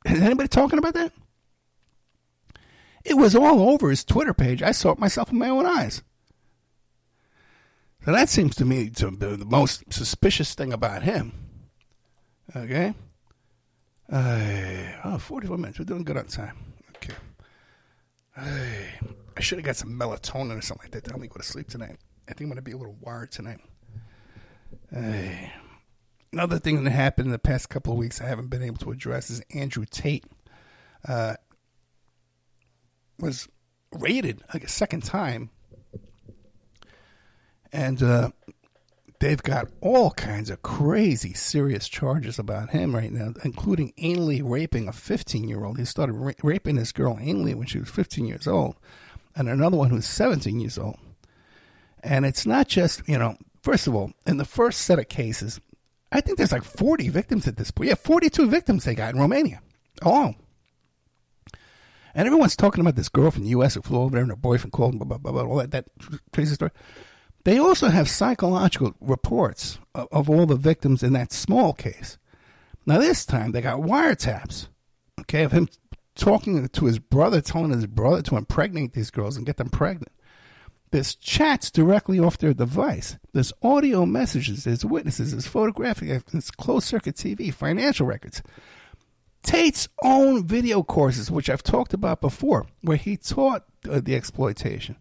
Is anybody talking about that? It was all over his Twitter page. I saw it myself with my own eyes. So that seems to me to be the most suspicious thing about him. Okay. Uh, oh, 44 minutes. We're doing good on time. Okay. Uh, I should have got some melatonin or something like that to help me go to sleep tonight. I think I'm going to be a little wired tonight. Uh, another thing that happened in the past couple of weeks I haven't been able to address is Andrew Tate uh, was raided like a second time. And uh, they've got all kinds of crazy, serious charges about him right now, including anally raping a 15 year old. He started ra- raping this girl anally when she was 15 years old, and another one who's 17 years old. And it's not just, you know, first of all, in the first set of cases, I think there's like 40 victims at this point. Yeah, 42 victims they got in Romania alone. And everyone's talking about this girl from the U.S. who flew over there and her boyfriend called and blah, blah, blah, blah, all that, that crazy story. They also have psychological reports of, of all the victims in that small case. Now, this time they got wiretaps, okay, of him talking to his brother, telling his brother to impregnate these girls and get them pregnant. There's chats directly off their device. There's audio messages. There's witnesses. There's photographic evidence, closed circuit TV, financial records. Tate's own video courses, which I've talked about before, where he taught uh, the exploitation.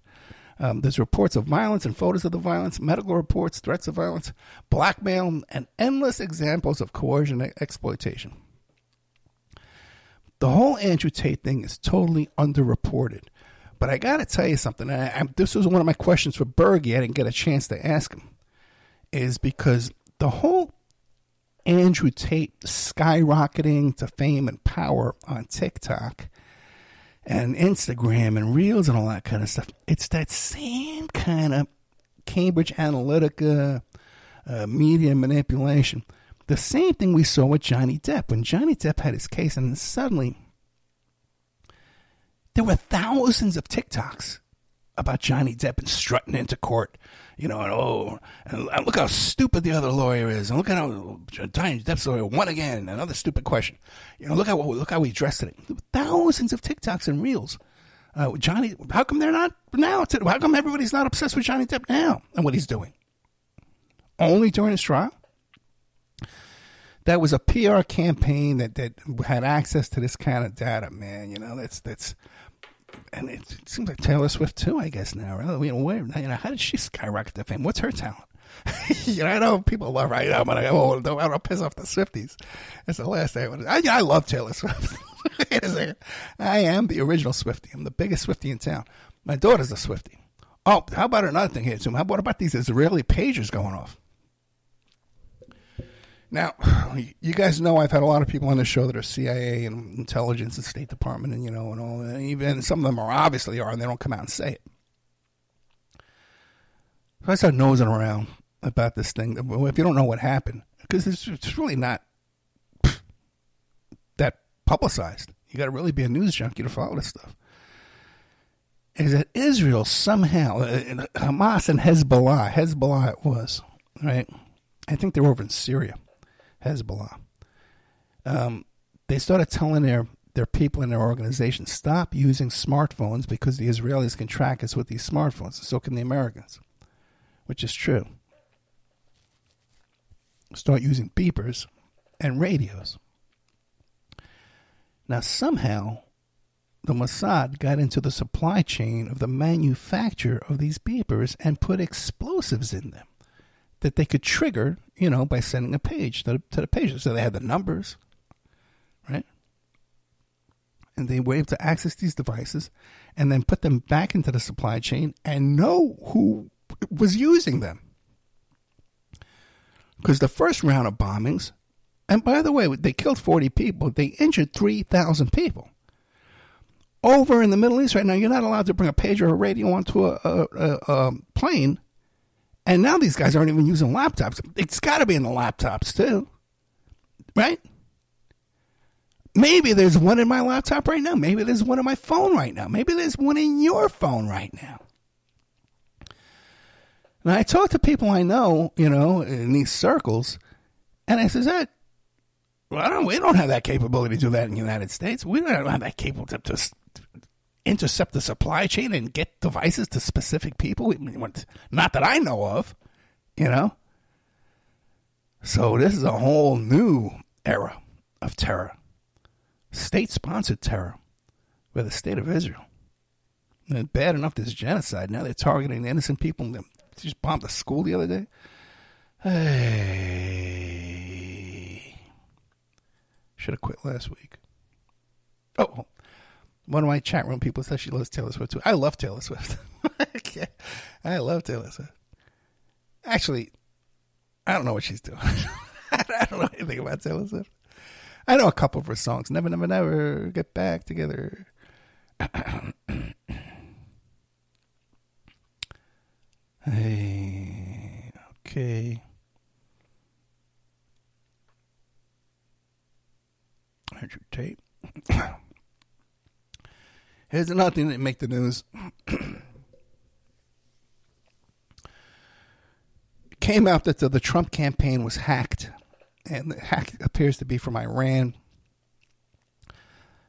Um, there's reports of violence and photos of the violence, medical reports, threats of violence, blackmail, and endless examples of coercion and exploitation. The whole Andrew Tate thing is totally underreported. But I got to tell you something. I, I, this was one of my questions for Bergie. I didn't get a chance to ask him. Is because the whole Andrew Tate skyrocketing to fame and power on TikTok and Instagram and Reels and all that kind of stuff. It's that same kind of Cambridge Analytica uh, media manipulation. The same thing we saw with Johnny Depp. When Johnny Depp had his case, and suddenly there were thousands of TikToks about Johnny Depp and strutting into court, you know, and oh, and look how stupid the other lawyer is, and look at how Johnny Depp's lawyer won again. Another stupid question, you know. Look how look how he dressed it. Thousands of TikToks and reels. Uh, Johnny, how come they're not now? How come everybody's not obsessed with Johnny Depp now and what he's doing? Only during his trial. That was a PR campaign that, that had access to this kind of data, man. You know, that's that's and it, seems like Taylor Swift too. I guess now. You know, where, you know, how did she skyrocket to fame? What's her talent? you know, I know people love. You know, but I, don't, I don't piss off the Swifties. That's the last thing I. I, love Taylor Swift. I am the original Swifty. I'm the biggest Swifty in town. My daughter's a Swifty. Oh, how about another thing here, too? About, about these Israeli pagers going off? Now, you guys know I've had a lot of people on the show that are CIA and intelligence and State Department and you know and all and even some of them are obviously are and they don't come out and say it. So I start nosing around about this thing. If you don't know what happened, because it's, it's really not that publicized. You got to really be a news junkie to follow this stuff. Is that Israel somehow, uh, Hamas and Hezbollah, Hezbollah it was, right? I think they're over in Syria Hezbollah. Um, they started telling their their people in their organization stop using smartphones because the Israelis can track us with these smartphones, so can the Americans, which is true. Start using beepers and radios. Now, somehow, the Mossad got into the supply chain of the manufacture of these beepers and put explosives in them that they could trigger, you know, by sending a page to, to the pages. So they had the numbers, right? And they were able to access these devices and then put them back into the supply chain and know who was using them. Because the first round of bombings, and by the way, they killed 40 people, they injured 3,000 people. Over in the Middle East right now, you're not allowed to bring a pager or a radio onto a, a, a, a plane and now these guys aren't even using laptops. It's got to be in the laptops too, right? Maybe there's one in my laptop right now. Maybe there's one in my phone right now. Maybe there's one in your phone right now. And I talk to people I know, you know, in these circles, and I says that well, I don't, we don't have that capability to do that in the United States. We don't have that capability to, to intercept the supply chain and get devices to specific people. Not that I know of, you know. So this is a whole new era of terror, state-sponsored terror, by the state of Israel. And bad enough this genocide. Now they're targeting innocent people. They just bombed a school the other day. Hey, should have quit last week. Oh, one of my chat room people says she loves Taylor Swift too. I love Taylor Swift. I love Taylor Swift. Actually, I don't know what she's doing. I don't know anything about Taylor Swift. I know a couple of her songs. Never, never, never get back together. hey, okay. Andrew Tate. Here's another thing that make the news. Came out that the, Trump campaign was hacked, and the hack appears to be from Iran.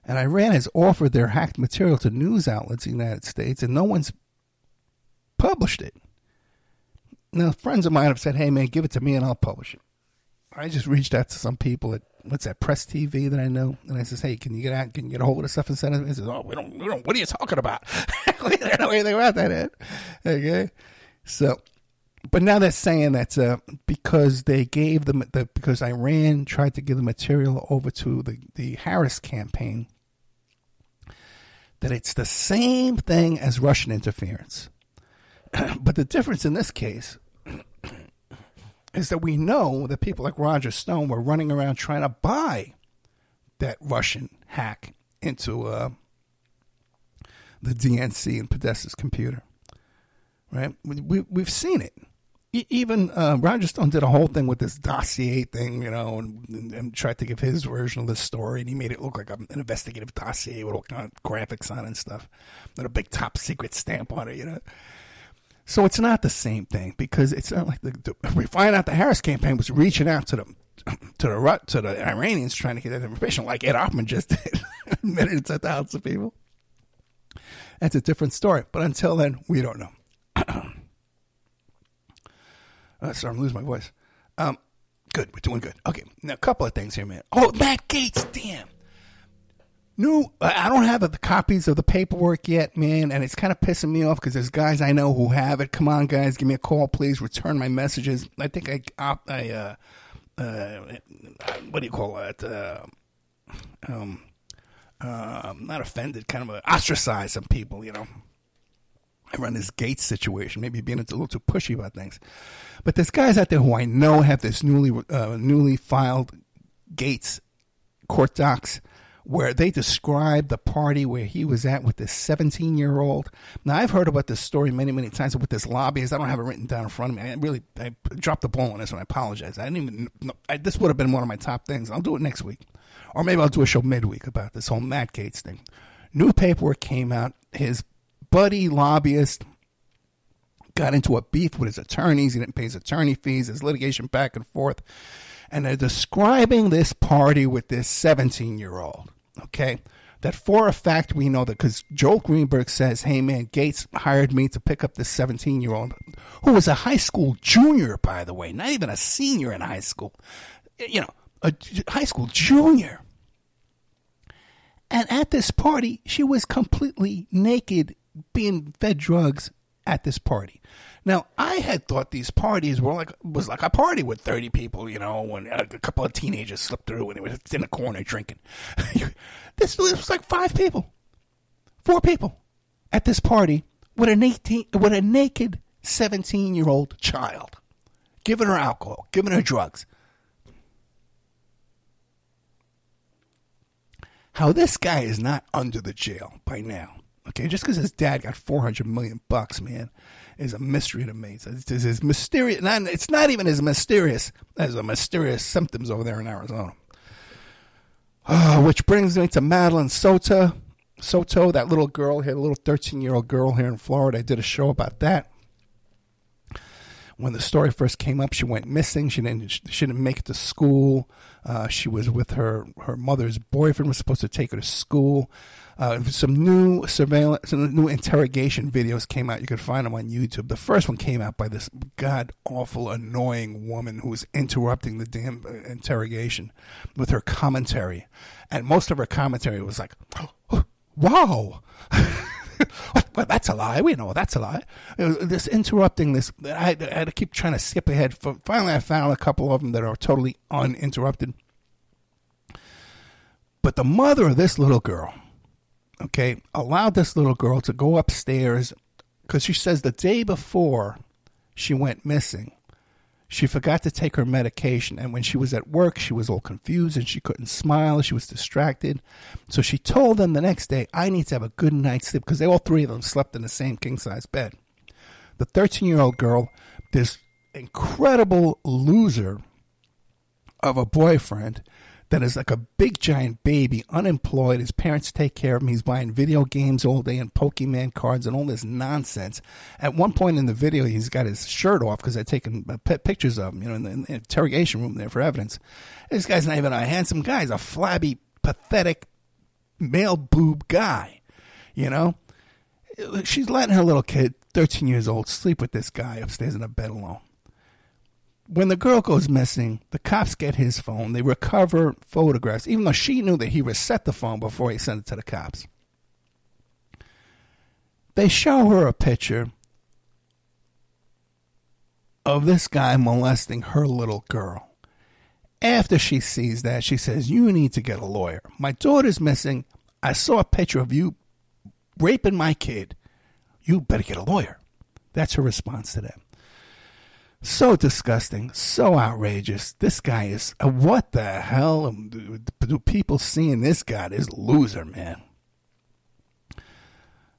And Iran has offered their hacked material to news outlets in the United States, and no one's published it. Now, friends of mine have said, "Hey, man, give it to me, and I'll publish it." I just reached out to some people at what's that Press TV that I know, and I says, "Hey, can you get out? Can you get a hold of stuff and send it?" He says, "Oh, we don't, we don't. What are you talking about? we don't know anything about that." Ed. Okay, so, but now they're saying that uh, because they gave them the because Iran tried to give the material over to the the Harris campaign, that it's the same thing as Russian interference. but the difference in this case is that we know that people like Roger Stone were running around trying to buy that Russian hack into uh, the DNC and Podesta's computer. Right? We, we, have seen it. E- even uh, Roger Stone did a whole thing with this dossier thing, you know, and, and, and, tried to give his version of the story, and he made it look like an investigative dossier with all kind of graphics on it and stuff, and a big top secret stamp on it, you know. So it's not the same thing because it's not like the, the, we find out the Harris campaign was reaching out to the to the to the Iranians trying to get that information, like Ed Opperman just did, admitted to thousands of people. That's a different story. But until then, we don't know. uh, sorry, I'm losing my voice. Um, good, we're doing good. Okay, now a couple of things here, man. Oh, Matt Gaetz, damn new. I don't have the copies of the paperwork yet, man, and it's kind of pissing me off because there's guys I know who have it. Come on, guys, give me a call, please. Return my messages. I think I, I, uh, uh, what do you call it? Uh, um, uh, not offended, kind of uh, ostracized some people, you know. I run this Gaetz situation, maybe being a little too pushy about things. But there's guys out there who I know have this newly uh, newly filed Gaetz court docs where they describe the party where he was at with this 17 year old. Now, I've heard about this story many, many times with this lobbyist. I don't have it written down in front of me. I really I dropped the ball on this one. I apologize. I didn't even know. I, this would have been one of my top things. I'll do it next week. Or maybe I'll do a show midweek about this whole Matt Gaetz thing. New paperwork came out. His buddy lobbyist got into a beef with his attorneys. He didn't pay his attorney fees. His litigation back and forth. And they're describing this party with this 17 year old okay? That for a fact we know that because Joel Greenberg says, hey man, Gaetz hired me to pick up this 17 year old who was a high school junior, by the way, not even a senior in high school, you know, a high school junior. And at this party, she was completely naked, being fed drugs at this party. Now, I had thought these parties were like was like a party with thirty people, you know, when uh, a couple of teenagers slipped through and they were in a corner drinking. this was like five people, four people at this party with an eighteen with a naked seventeen year old child, giving her alcohol, giving her drugs. How this guy is not under the jail by now? Okay, just because his dad got four hundred million bucks, man is a mystery to me. It's, it's as mysterious. Not, it's not even as mysterious as the mysterious symptoms over there in Arizona. Uh, which brings me to Madeline Soto. Soto, that little girl here, a little 13 year old girl here in Florida. I did a show about that. When the story first came up, she went missing. She didn't. She didn't make it to school. Uh, she was with her her mother's boyfriend. Was supposed to take her to school. Uh, some new surveillance, some new interrogation videos came out. You can find them on YouTube. The first one came out by this god awful, annoying woman who was interrupting the damn uh, interrogation with her commentary, and most of her commentary was like, oh, "Wow." well, that's a lie. We know that's a lie. This interrupting this, I, I, had to keep trying to skip ahead. Finally, I found a couple of them that are totally uninterrupted. But the mother of this little girl, okay, allowed this little girl to go upstairs because she says the day before she went missing, She forgot to take her medication, and when she was at work, she was all confused and she couldn't smile. She was distracted. So she told them the next day, I need to have a good night's sleep because they all three of them slept in the same king size bed. The 13 year old girl, this incredible loser of a boyfriend, that is like a big giant baby, unemployed. His parents take care of him. He's buying video games all day and Pokemon cards and all this nonsense. At one point in the video, he's got his shirt off because they're taking uh, pictures of him, you know, in the, in the interrogation room there for evidence. This guy's not even a handsome guy. He's a flabby, pathetic, male boob guy, you know? She's letting her little kid, 13 years old, sleep with this guy upstairs in a bed alone when the girl goes missing, the cops get his phone. They recover photographs, even though she knew that he reset the phone before he sent it to the cops. They show her a picture of this guy molesting her little girl. After she sees that, she says, You need to get a lawyer. My daughter's missing. I saw a picture of you raping my kid. You better get a lawyer. That's her response to that. So disgusting, so outrageous. This guy is uh, what the hell do, do people seeing this guy? This loser, man.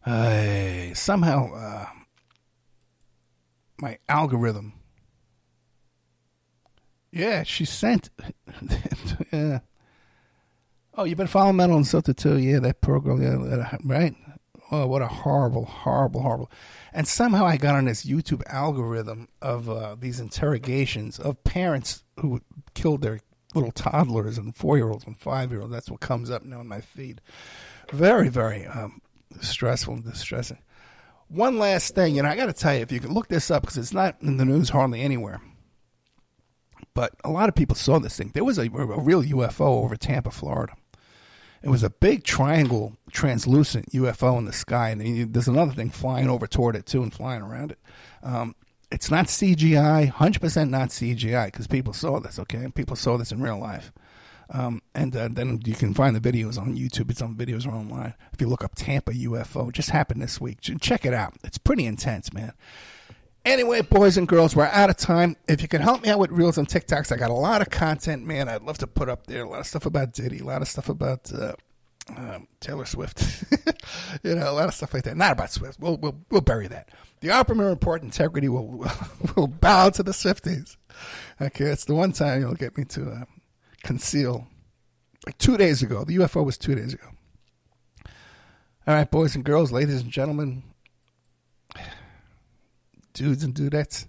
Uh, somehow, uh, my algorithm. Yeah, she sent. yeah. Oh, you've been following Madeline Soto too? Yeah, that program. Yeah, right. Oh, what a horrible, horrible, horrible. And somehow I got on this YouTube algorithm of uh, these interrogations of parents who killed their little toddlers and four year olds and five year olds. That's what comes up now in my feed. Very, very um, stressful and distressing. One last thing, you know, I got to tell you, if you can look this up, because it's not in the news hardly anywhere, but a lot of people saw this thing. There was a, a real UFO over Tampa, Florida. It was a big triangle, translucent UFO in the sky, and there's another thing flying over toward it too, and flying around it. Um, it's not CGI, hundred percent not CGI, because people saw this. Okay, people saw this in real life. Um, and uh, then you can find the videos on YouTube. It's on videos or online. If you look up Tampa UFO, just happened this week. Check it out. It's pretty intense, man. Anyway, boys and girls, we're out of time. If you can help me out with reels and TikToks, I got a lot of content, man. I'd love to put up there a lot of stuff about Diddy, a lot of stuff about uh, um, Taylor Swift, you know, a lot of stuff like that. Not about Swift. We'll we'll, we'll bury that. The Opperman Report integrity will, will will bow to the Swifties. Okay, it's the one time you'll get me to uh, conceal. Like two days ago, the UFO was two days ago. All right, boys and girls, ladies and gentlemen, dudes and dudettes.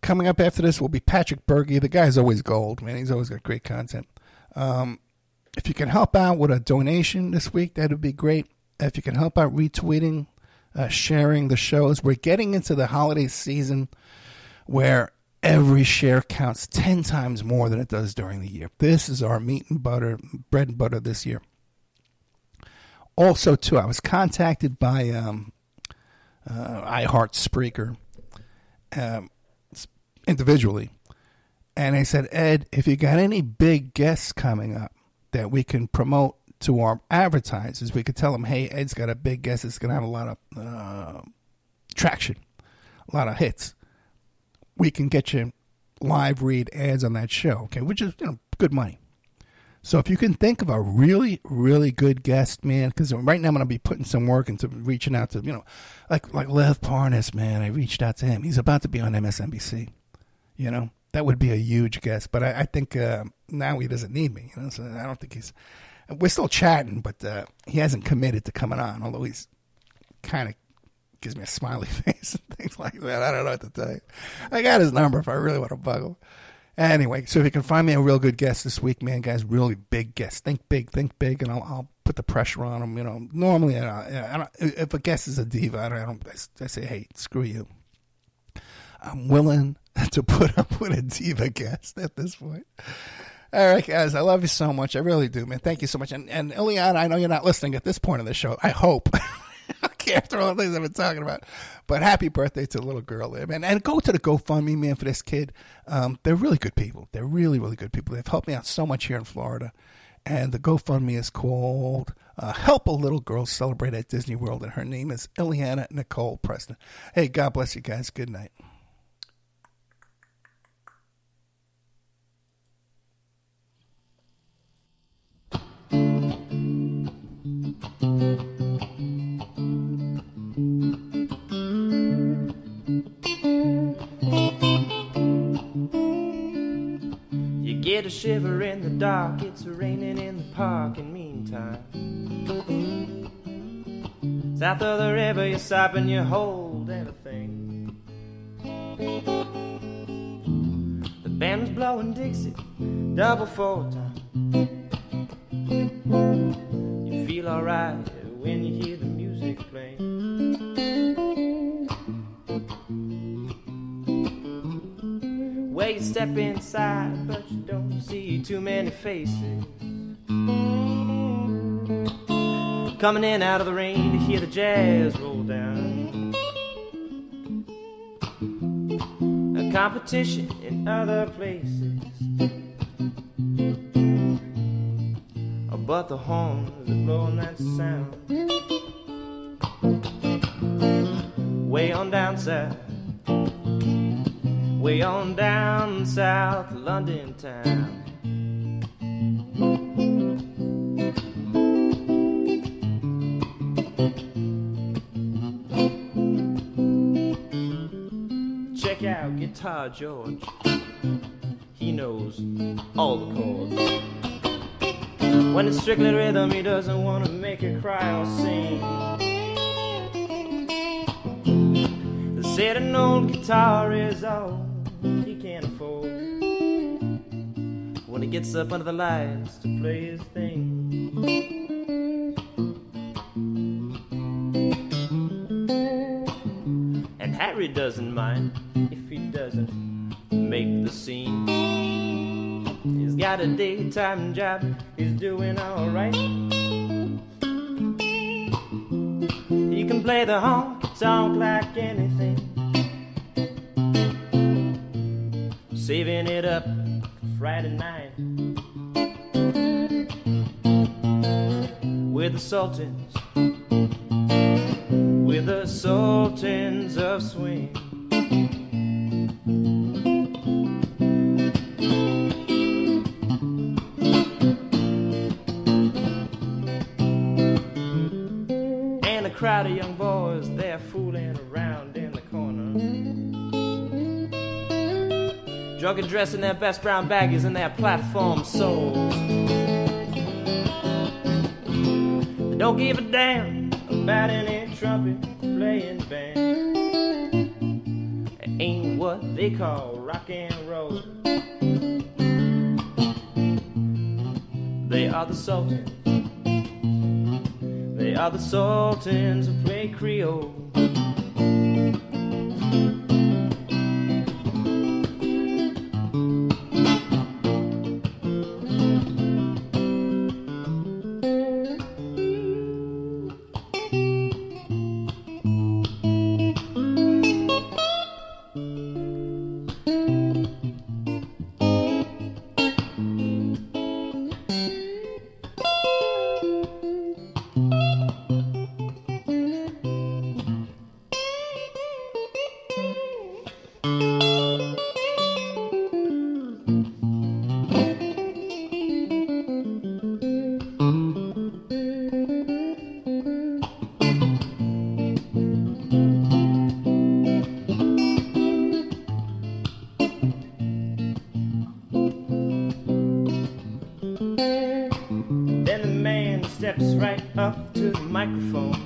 Coming up after this will be Patrick Berge. The guy's always gold, man. He's always got great content. Um, if you can help out with a donation this week, that would be great. If you can help out retweeting, uh, sharing the shows, we're getting into the holiday season where every share counts 10 times more than it does during the year. This is our meat and butter, bread and butter this year. Also, too, I was contacted by um, uh, iHeart Spreaker um, individually. And I said, Ed, if you got any big guests coming up that we can promote to our advertisers, we could tell them, hey, Ed's got a big guest. It's going to have a lot of uh, traction, a lot of hits. We can get you live read ads on that show, okay, which is you know good money. So if you can think of a really, really good guest, man, because right now I'm going to be putting some work into reaching out to, you know, like like Lev Parnas, man. I reached out to him. He's about to be on MSNBC. You know, that would be a huge guest. But I, I think uh, now he doesn't need me. You know, so I don't think he's. We're still chatting, but uh, he hasn't committed to coming on. Although he's kind of gives me a smiley face and things like that. I don't know what to tell you. I got his number if I really want to bug him. Anyway, so if you can find me a real good guest this week, man, guys, really big guest. Think big, think big, and I'll, I'll put the pressure on them. You know, normally, I, I if a guest is a diva, I don't. I say, hey, screw you. I'm willing to put up with a diva guest at this point. All right, guys, I love you so much. I really do, man. Thank you so much. And and Ileana, I know you're not listening at this point of the show. I hope. okay, after all the things I've been talking about. But happy birthday to the little girl there, man. And go to the GoFundMe, man, for this kid. Um, they're really good people. They're really, really good people. They've helped me out so much here in Florida. And the GoFundMe is called uh, Help a Little Girl Celebrate at Disney World. And her name is Ileana Nicole Preston. Hey, God bless you guys. Good night. Shiver in the dark. It's raining in the park in meantime. South of the river, you stop and you hold everything. The band's blowing Dixie, double four time. You feel alright when you hear the music playing. Where you step inside, but you don't see too many faces. Coming in out of the rain to hear the jazz roll down. A competition in other places. But the horns are blowing that sound. Way on down south. Way on down south London town. Check out Guitar George. He knows all the chords. When it's strictly rhythm, he doesn't want to make it cry or sing. Said an old guitar is all he can afford. When he gets up under the lights to play his thing. And Harry doesn't mind if he doesn't make the scene. He's got a daytime job, he's doing alright. He can play the honky tonk like anything. Saving it up for Friday night. With the Sultans, with the Sultans of Swing. And a crowd of young boys, they're fooling Drunk and dressed in their best brown baggies and their platform soles. They don't give a damn about any trumpet playing band. It ain't what they call rock and roll. They are the Sultans. They are the Sultans who play Creole. Microphone.